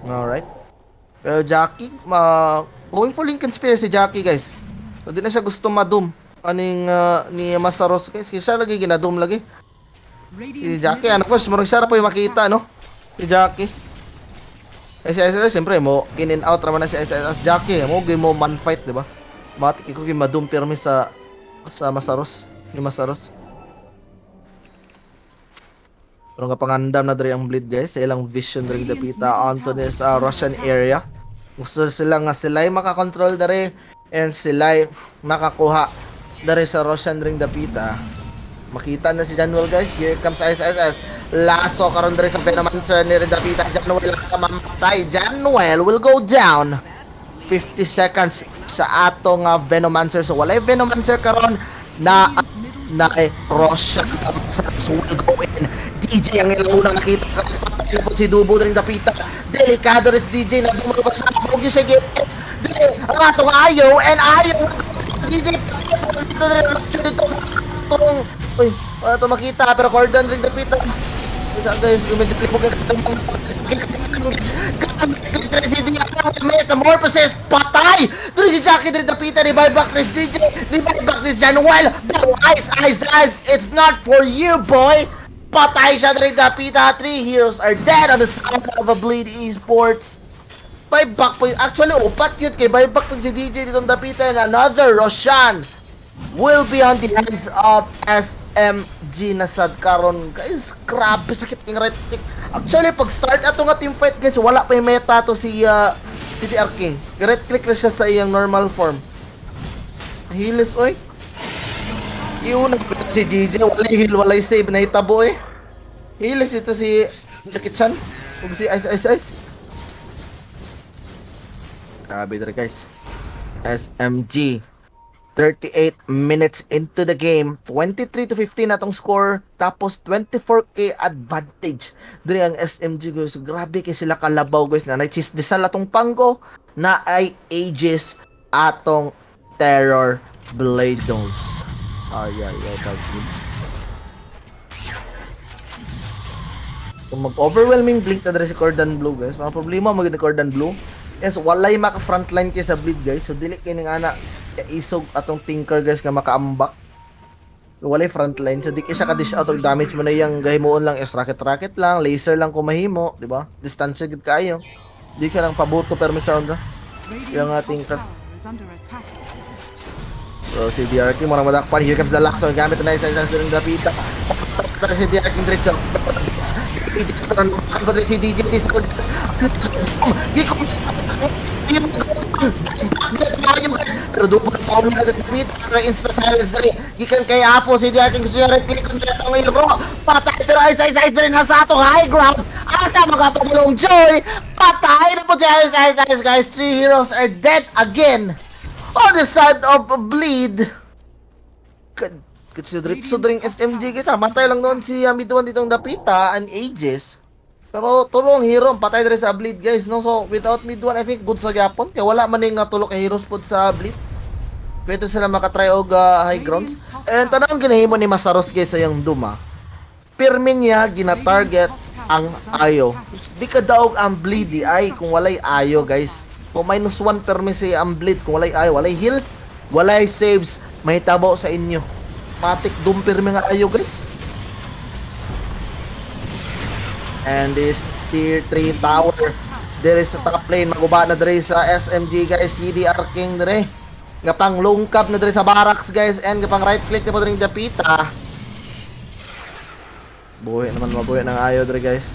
Alright. Pero Jackie uh, going for Lincoln Spear si Jackie guys. So di na siya gusto madum aning uh, ni Masaros guys. Kisa lagi ginadum lagi. Si Jackie ano ko murag siya po yung makita no? Si Jackie eh si SSS siyempre mo in and out raman na si SSS Jackie mo gi mo man fight di ba? Matik ko gi madum pirmi sa sa Masaros? Ni Masaros? Pero nga pangandam na diri ang bleed guys. Sa ilang vision diri dapita this uh, Russian area. Gusto sila nga sila makakontrol dari and sila makakuha dari sa Russian ring dapita. Makita na si Januel guys. Here comes SSS laso karon dari sa Venomancer ni Dapita. Januel kamamatay Januel will go down. 50 seconds sa atong uh, Venomancer so walay Venomancer karon na uh, na eh, Russian so will go in. DJ ang ilang unang nakita. Patay na po si Dubo ring Dapita. Delikado rin si DJ na dumabas sa bugi sa game ang atong ayaw and ayaw DJ dito dito sa tong uy wala to makita pero cordon ring dapita. Guys gumigit mo kay Electricity Metamorphosis patay! Dito si Jackie dito dapita ni buyback ni DJ ni buyback ni Januel. Pero ice ice ice it's not for you boy. Patay siya dito dapita three heroes are dead on the side of a bleed esports. Buyback po actually oh, upat yun kay buyback po si DJ dito dapita and another Roshan will be on the hands of SMG na sad karon. Guys grabe sakit king right click actually pag start ato nga team fight guys wala pa yung meta to si uh, TTR King. Right click na siya sa iyang normal form. Heals oy. Iuna si DJ wala heal wala save. Na hitabo eh. Heals ito si Jackie Chan. Ug si Ice Ice Ice. Grabe dere guys. SMG 38 minutes into the game. 23 to 15 natong score. Tapos 24k advantage. Diri ang SMG guys. Grabe kay sila kalabaw guys na nagchisdisal atong panggo na ay ages atong terror blados. Ay ay ay kagin. Kung mag-overwhelming blink na si Cordon Blue guys, mga problema mag Cordon Blue. Yes, walay maka frontline kay sa bleed guys. So dili kay ning ana isog atong tinker guys nga makaambak walay frontline so di kay siya ka-dish out og damage mo na yang gahimuon lang is rocket rocket lang laser lang kung mahimo di ba distansya gid kayo di ka lang pabuto permi sound yung ating tinker So si DRK mo na madakpan here comes the lock so gamit na isa isa ng dapita Tara si DRK diretso Itis pa rin si DJ Diesel Di ko pero doon pa ulit natin tweet para insta silence dali. Gikan kay Afo si ating gusto rin click on dito ang ilo patay pero ay say say din sa atong high ground. Asa magapadulong joy patay na po si ay say say guys. Three heroes are dead again. On the side of bleed. Diretso dring SMG kita. Matay lang noon si Midwan ditong Dapita and Aegis. Pero tulong hero patay diri sa bleed guys no. So without Midwan I think good sa gyapon kay wala man ning tulo heroes pod sa bleed. Pwede sila makatry og uh, high grounds. And tanang ginahimo ni Masaros guys sa yung Duma. Pirmin niya gina-target ang ayo. Di ka daog ang bleed di ay kung walay ayo guys. Kung minus 1 permi si ang bleed kung walay ayo, walay heals, walay saves, may tabo sa inyo. Matik dumpir mga ayo guys. And this tier 3 tower Dire sa top lane maguba na dire sa SMG guys CDR King dire nga pang na dire sa barracks guys and nga pang right click na po dire dapita Buhay naman mabuhay ng ayo dire guys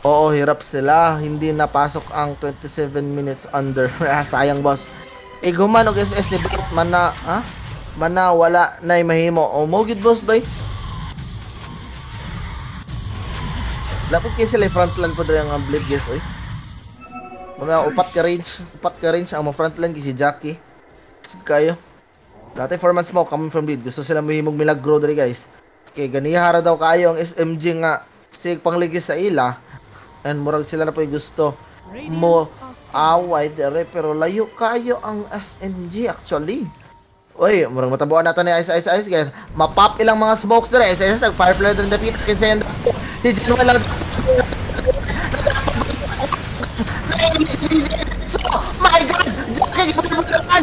Oo, hirap sila. Hindi napasok ang 27 minutes under. Ah, [LAUGHS] sayang, boss. Eh, guman og SS ni Bart. Mana, ha? Mana, wala na mahimo. O, mo gid boss, bay. Lapit kayo sila frontline po dali ang blade, guys, oy. Mga upat ka range. Upat ka range. Ang frontline si Jackie. Sige kayo. Dati 4 months mo coming from lead. Gusto sila mahimog milagro dali, guys. Okay, ganihara daw kayo ang SMG nga. Sig pangligis sa ila and murag sila na po gusto mo away dere pero layo kayo ang SMG actually Uy, murag matabuan natin ni Ice Ice Ice guys. Mapop ilang mga smokes dere. Ice Ice nag firefly din dapit kinsa yan. Si Januel lang. My God! Jackie, gibubulan!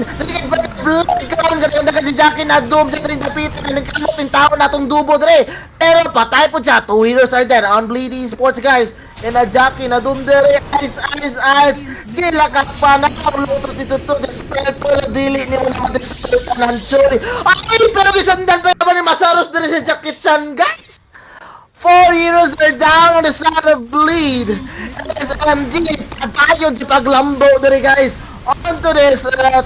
Blood karon ganda kasi Jackie na doom sa rin dapit na nagkamot ng tao natong dubo dere. Pero patay po siya. Two heroes are there on Bleeding Sports guys. And a Jackie na doom dere. Ice, ice, ice. Gila ka pa na lutos dito to. Dispel ko na dili ni mo na ma-dispel tanan. Sorry. Ay, pero gisandan pa naman ni Masaros dere sa Jackie Chan guys. Four heroes are down on the side of bleed. SMG, patayon si paglambo dere guys. On to this uh,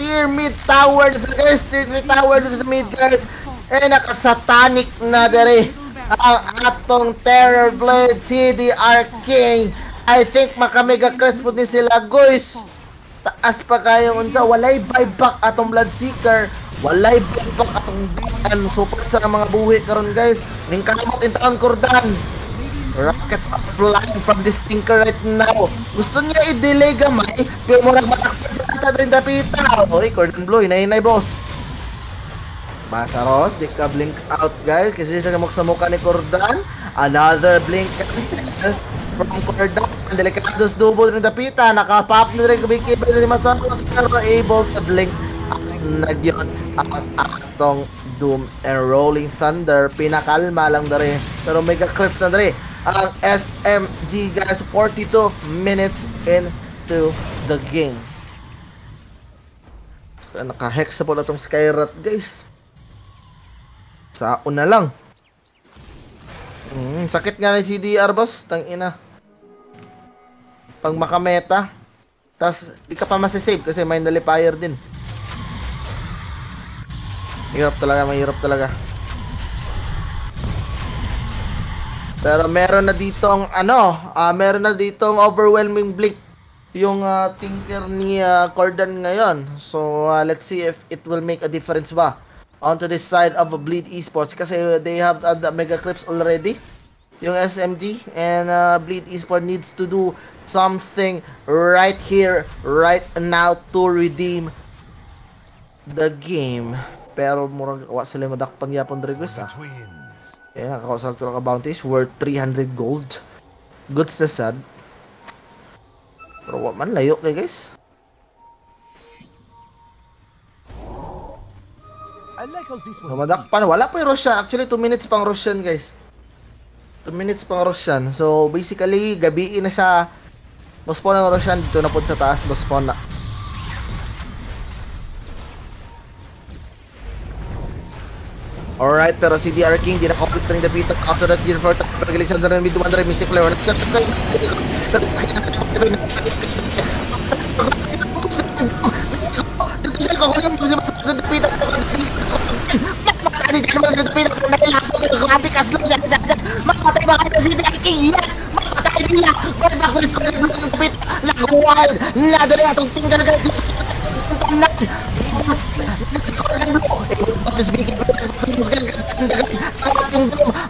tier mid tower sa guys, tier mid tower sa mid guys. Eh nakasatanic na dere ang atong Terror Blade CDR King. I think makamega crest po ni sila guys. Taas pa kayo unsa walay buyback atong Bloodseeker. Walay atong and support sa mga buhi karon guys. Ning kamot in taon kurdan. Rockets are flying from this stinker right now. Gusto niya i-delay gamay, pero murag matakpan sa ata rin dapita. Oy, Cordon Blue, hinay-hinay boss. Masaros, di ka blink out guys, kasi sa kamok sa mukha ni Cordan. Another blink cancel from Cordan. Ang delikados double rin dapita, nakapop na rin kumikibay ni Masaros, pero able to blink na yun ang atong Doom and Rolling Thunder. Pinakalma lang na rin, pero mega crits na rin ang SMG guys 42 minutes into the game. So, naka-hexa po na itong Skyrat guys. Sa una lang. Mm, sakit nga ng CDR boss. Tang ina. Pag makameta. Tas di ka pa masasave kasi may nalifier din hirap talaga mahirap talaga Pero meron na dito ang ano, uh, meron na dito ang overwhelming blink yung uh, tinker ni uh, Cordan ngayon. So uh, let's see if it will make a difference ba onto this side of Bleed Esports kasi they have uh, the mega clips already yung SMG and uh, Bleed Esports needs to do something right here right now to redeem the game. Pero murag wa sila madakpan yapon Rodriguez ah. Yeah, nakakausap ko lang ka bounties worth 300 gold. Goods na sad. Pero wa man layo kay guys. I like how this So one madakpan wala pa yung Roshan. Actually 2 minutes pang Roshan guys. 2 minutes pang Roshan. So basically gabi na siya. Boss po ng Roshan dito na po sa taas. Boss po na. Alright, pero si DR King di na-complete rin dapito after that year for Alexander and mid 100 Mystic Flare. Dito ko yung si Mas dapito. Makakani dyan mo sa dapito kung nailaso ko grabe kaslong sa isa dyan. Makatay ba kayo si DR King? Yes! Makatay nila! Wala ba kung isko yung dapito? Nag-wild! Nadali atong tinggal ka dito.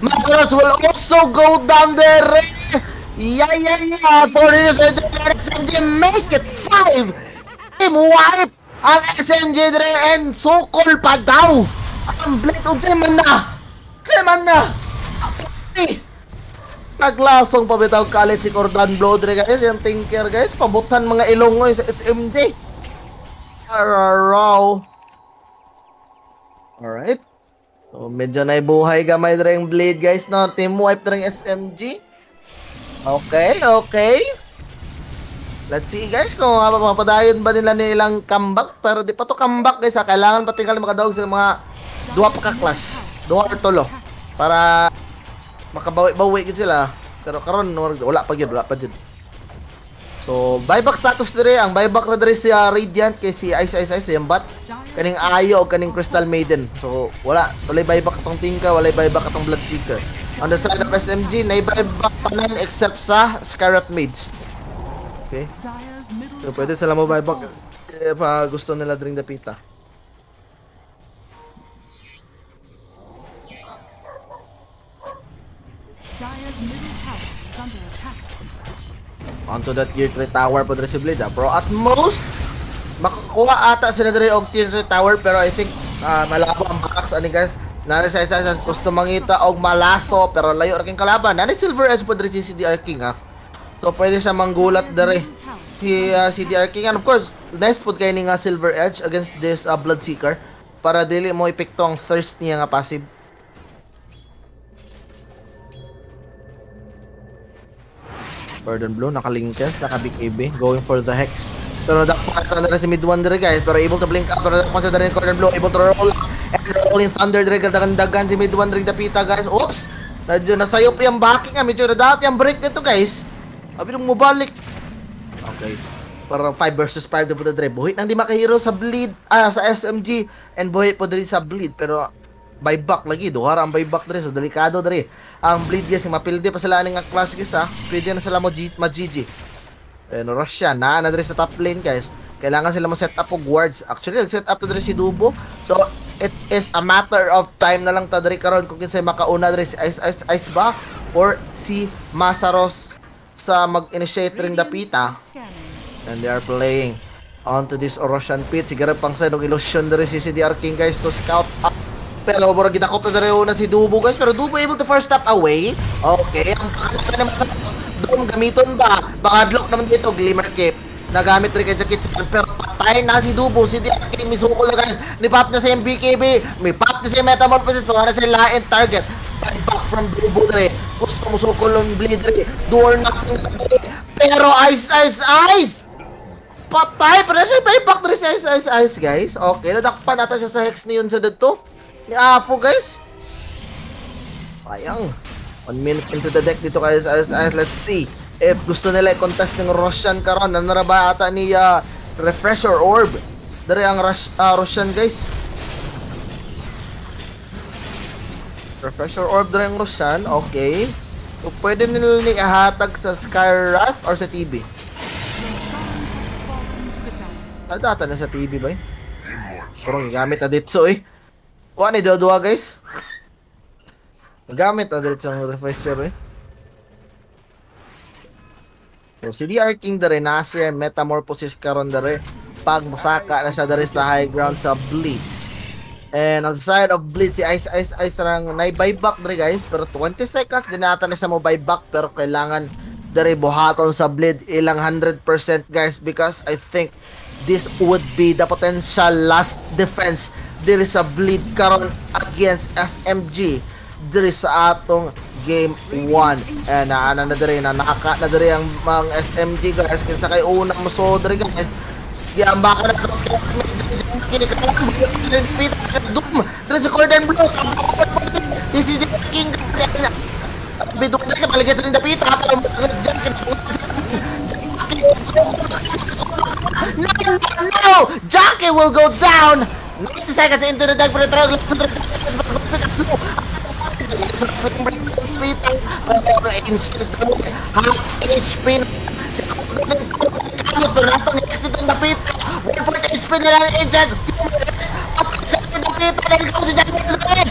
Masaros will also go down there. Yeah, yeah, yeah. For his SMG, make it five. Team wipe ang SMG dre and sukol pa daw. Ang blade of Seman na. Seman na. Naglasong pabitaw kalit si Cordan Blow dre guys. Yung tinker guys. Pabutan mga ilongoy sa SMG. Araraw. Alright. So, medyo naibuhay gamay dre yung blade guys no. Team wipe yung SMG. Okay, okay. Let's see guys kung mapapadayon ba nila nilang comeback. Pero di pa to comeback guys ha. Kailangan pa tinggal makadaog sila mga duha pa ka clash. Duha or tulo. Para makabawi-bawi gid sila. Pero karon wala pa gyud, wala pa gyud. So, buyback status dire, ang buyback na dire si uh, Radiant kay si Ice Ice Ice yung bot. Kaning Ayo o kaning Crystal Maiden. So, wala. Walay buyback atong Tinka, walay buyback atong Bloodseeker. On the side of SMG, na buyback pa nan except sa Scarlet Mage. Okay. So, pwede sila mo buyback if uh, gusto nila drink the Onto that tier 3 tower po si Blade. ah. Pero at most, makakuha ata sila dre og tier 3 tower pero I think ah, malabo ang box ani guys. Nari sa isa sa gusto mangita og malaso pero layo ra king kalaban. Nani silver edge po si CDR King ah. So pwede siya manggulat dre si ah, CDR King and of course nice pud kay ni nga silver edge against this uh, Bloodseeker para dili mo epekto ang thirst niya nga passive. Burden Blue, naka-linkes, naka-big AB, going for the Hex. Pero dakpan na rin si Mid dire guys, pero able to blink up, pero dakpan sa rin Burden Blue, able to roll up, and rolling Thunder dire, dagan-dagan si Mid ring dapita guys, oops! Medyo nasayop yung backing ah, medyo nadati ang break nito guys. Abi nung mubalik. Okay. Para 5 versus 5 na po na dire. Buhit nang di makahero sa bleed, ah, sa SMG, and buhit po dire sa bleed, pero buyback lagi. Duha ang buyback dre so delikado dre ang bleed guys mapilde pa sila ning class guys ha pwede na sila mo ma GG eh no rush siya na na dre sa top lane guys. Kailangan sila mo set up og wards. Actually nag set up to dre si Dubo. So it is a matter of time na lang ta dre karon kung kinsay makauna dre si Ice Ice Ice ba or si Masaros sa mag-initiate ring dapita. And they are playing onto this Orosian pit. Siguro pang sa nung illusion dere si CDR King guys to scout up pero mura gidakop na dere na si Dubo guys. Pero Dubo able to first step away. Okay ang pakalaga naman sa Dom gamiton ba? Baka adlock naman dito Glimmer Cape nagamit rin kay Jakit pero patay na si Dubo si CDR King misukol na guys. Ni pop na sa yung BKB may pop na sa yung Metamorphosis para sa lain target. Fight back from Dubo dere gusto mo sukol ng bleed dere door nothing dere pero ice ice ice! Patay! Pero siya. Buyback na rin si Ice Ice Ice, guys. Okay, nadakpan natin siya sa Hex niyon sa dito. Ni Apo, guys. Sayang. One minute into the deck dito Ice Ice Ice. Let's see if gusto nila i-contest ng Roshan karon. Nanara ba ata ni uh, Refresher Orb? Dari ang Rush, uh, Roshan, guys. Refresher Orb dari ang Roshan. Okay. So, pwede nila ni ihatag sa Skywrath or sa TV. Roshan has fallen to the dire. Ah, data na sa TV ba eh? Pero gamit na dito eh. Wa ni dua guys. Gamit na dito ang refresher eh. So si DR King dere Nasir Metamorphosis karon dere pag musaka na siya dere sa high ground sa Bleed. And on the side of Bleed si Ice Ice Ice rang na buyback dere guys pero 20 seconds din nata na siya mo buyback pero kailangan dere buhaton sa Bleed ilang 100% guys because I think this would be the potential last defense diri sa Bleed karon against SMG diri sa atong game 1 and naana na diri na naka na diri ang mga SMG guys kinsa kay unang moso diri guys giamba ka na to sa kini ka dum diri sa Cordon Blue si si King bidu ka ka paligid rin dapita pero Jack No, no, no! Jackie will go down! 90 seconds into the deck for the trial. Let's pick a slow. Half HP na. Si Kamot, pero natong exit ang napit. 140 HP na lang agent. Few minutes. Patay sa then go to the middle red.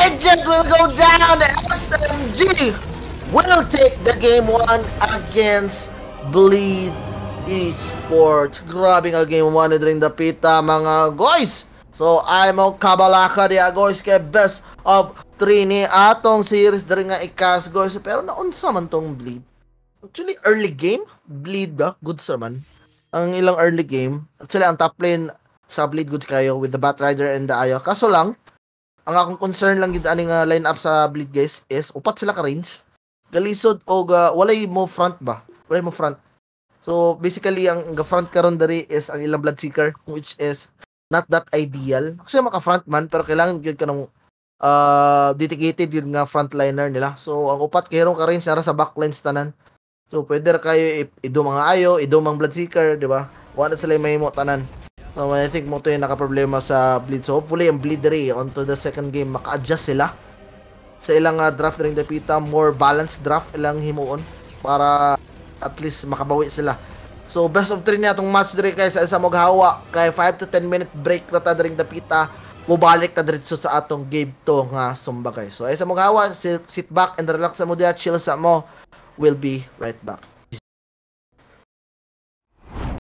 Legend will go down. SMG will take the game one against Bleed Esports. Grabe nga game 1 rin dapita mga guys. So, ay mo kabalaka diya guys kay best of 3 ni atong series diri nga ikas guys. Pero naunsa man tong Bleed. Actually, early game, Bleed ba? Good sa man. Ang ilang early game. Actually, ang top lane sa Bleed good kayo with the Batrider and the Ayo. Kaso lang, ang akong concern lang gid ani nga line up sa Bleed guys is upat sila ka range. Galisod o ga, walay mo front ba? Walay mo front. So basically ang front karon diri is ang ilang Bloodseeker which is not that ideal. Kasi maka front man pero kailangan gyud ka ng uh, dedicated yun nga frontliner nila. So ang upat kay ka nara sa backlines tanan. So pwede ra kayo ido mga ayo, ido mga Bloodseeker, di ba? Wala sila may mo tanan. So, I think mo to yung naka-problema sa bleed. So, hopefully, yung bleed rin onto the second game, maka-adjust sila sa ilang uh, draft ring dapita, more balanced draft ilang himuon para at least makabawi sila. So, best of 3 niya itong match diri kay sa isa maghawa kay 5 to 10 minute break na ta ring dapita mubalik ta diretso sa atong game to nga sumba kay. So, isa maghawa, sit, sit back and relax sa mo diya, chill sa mo. We'll be right back.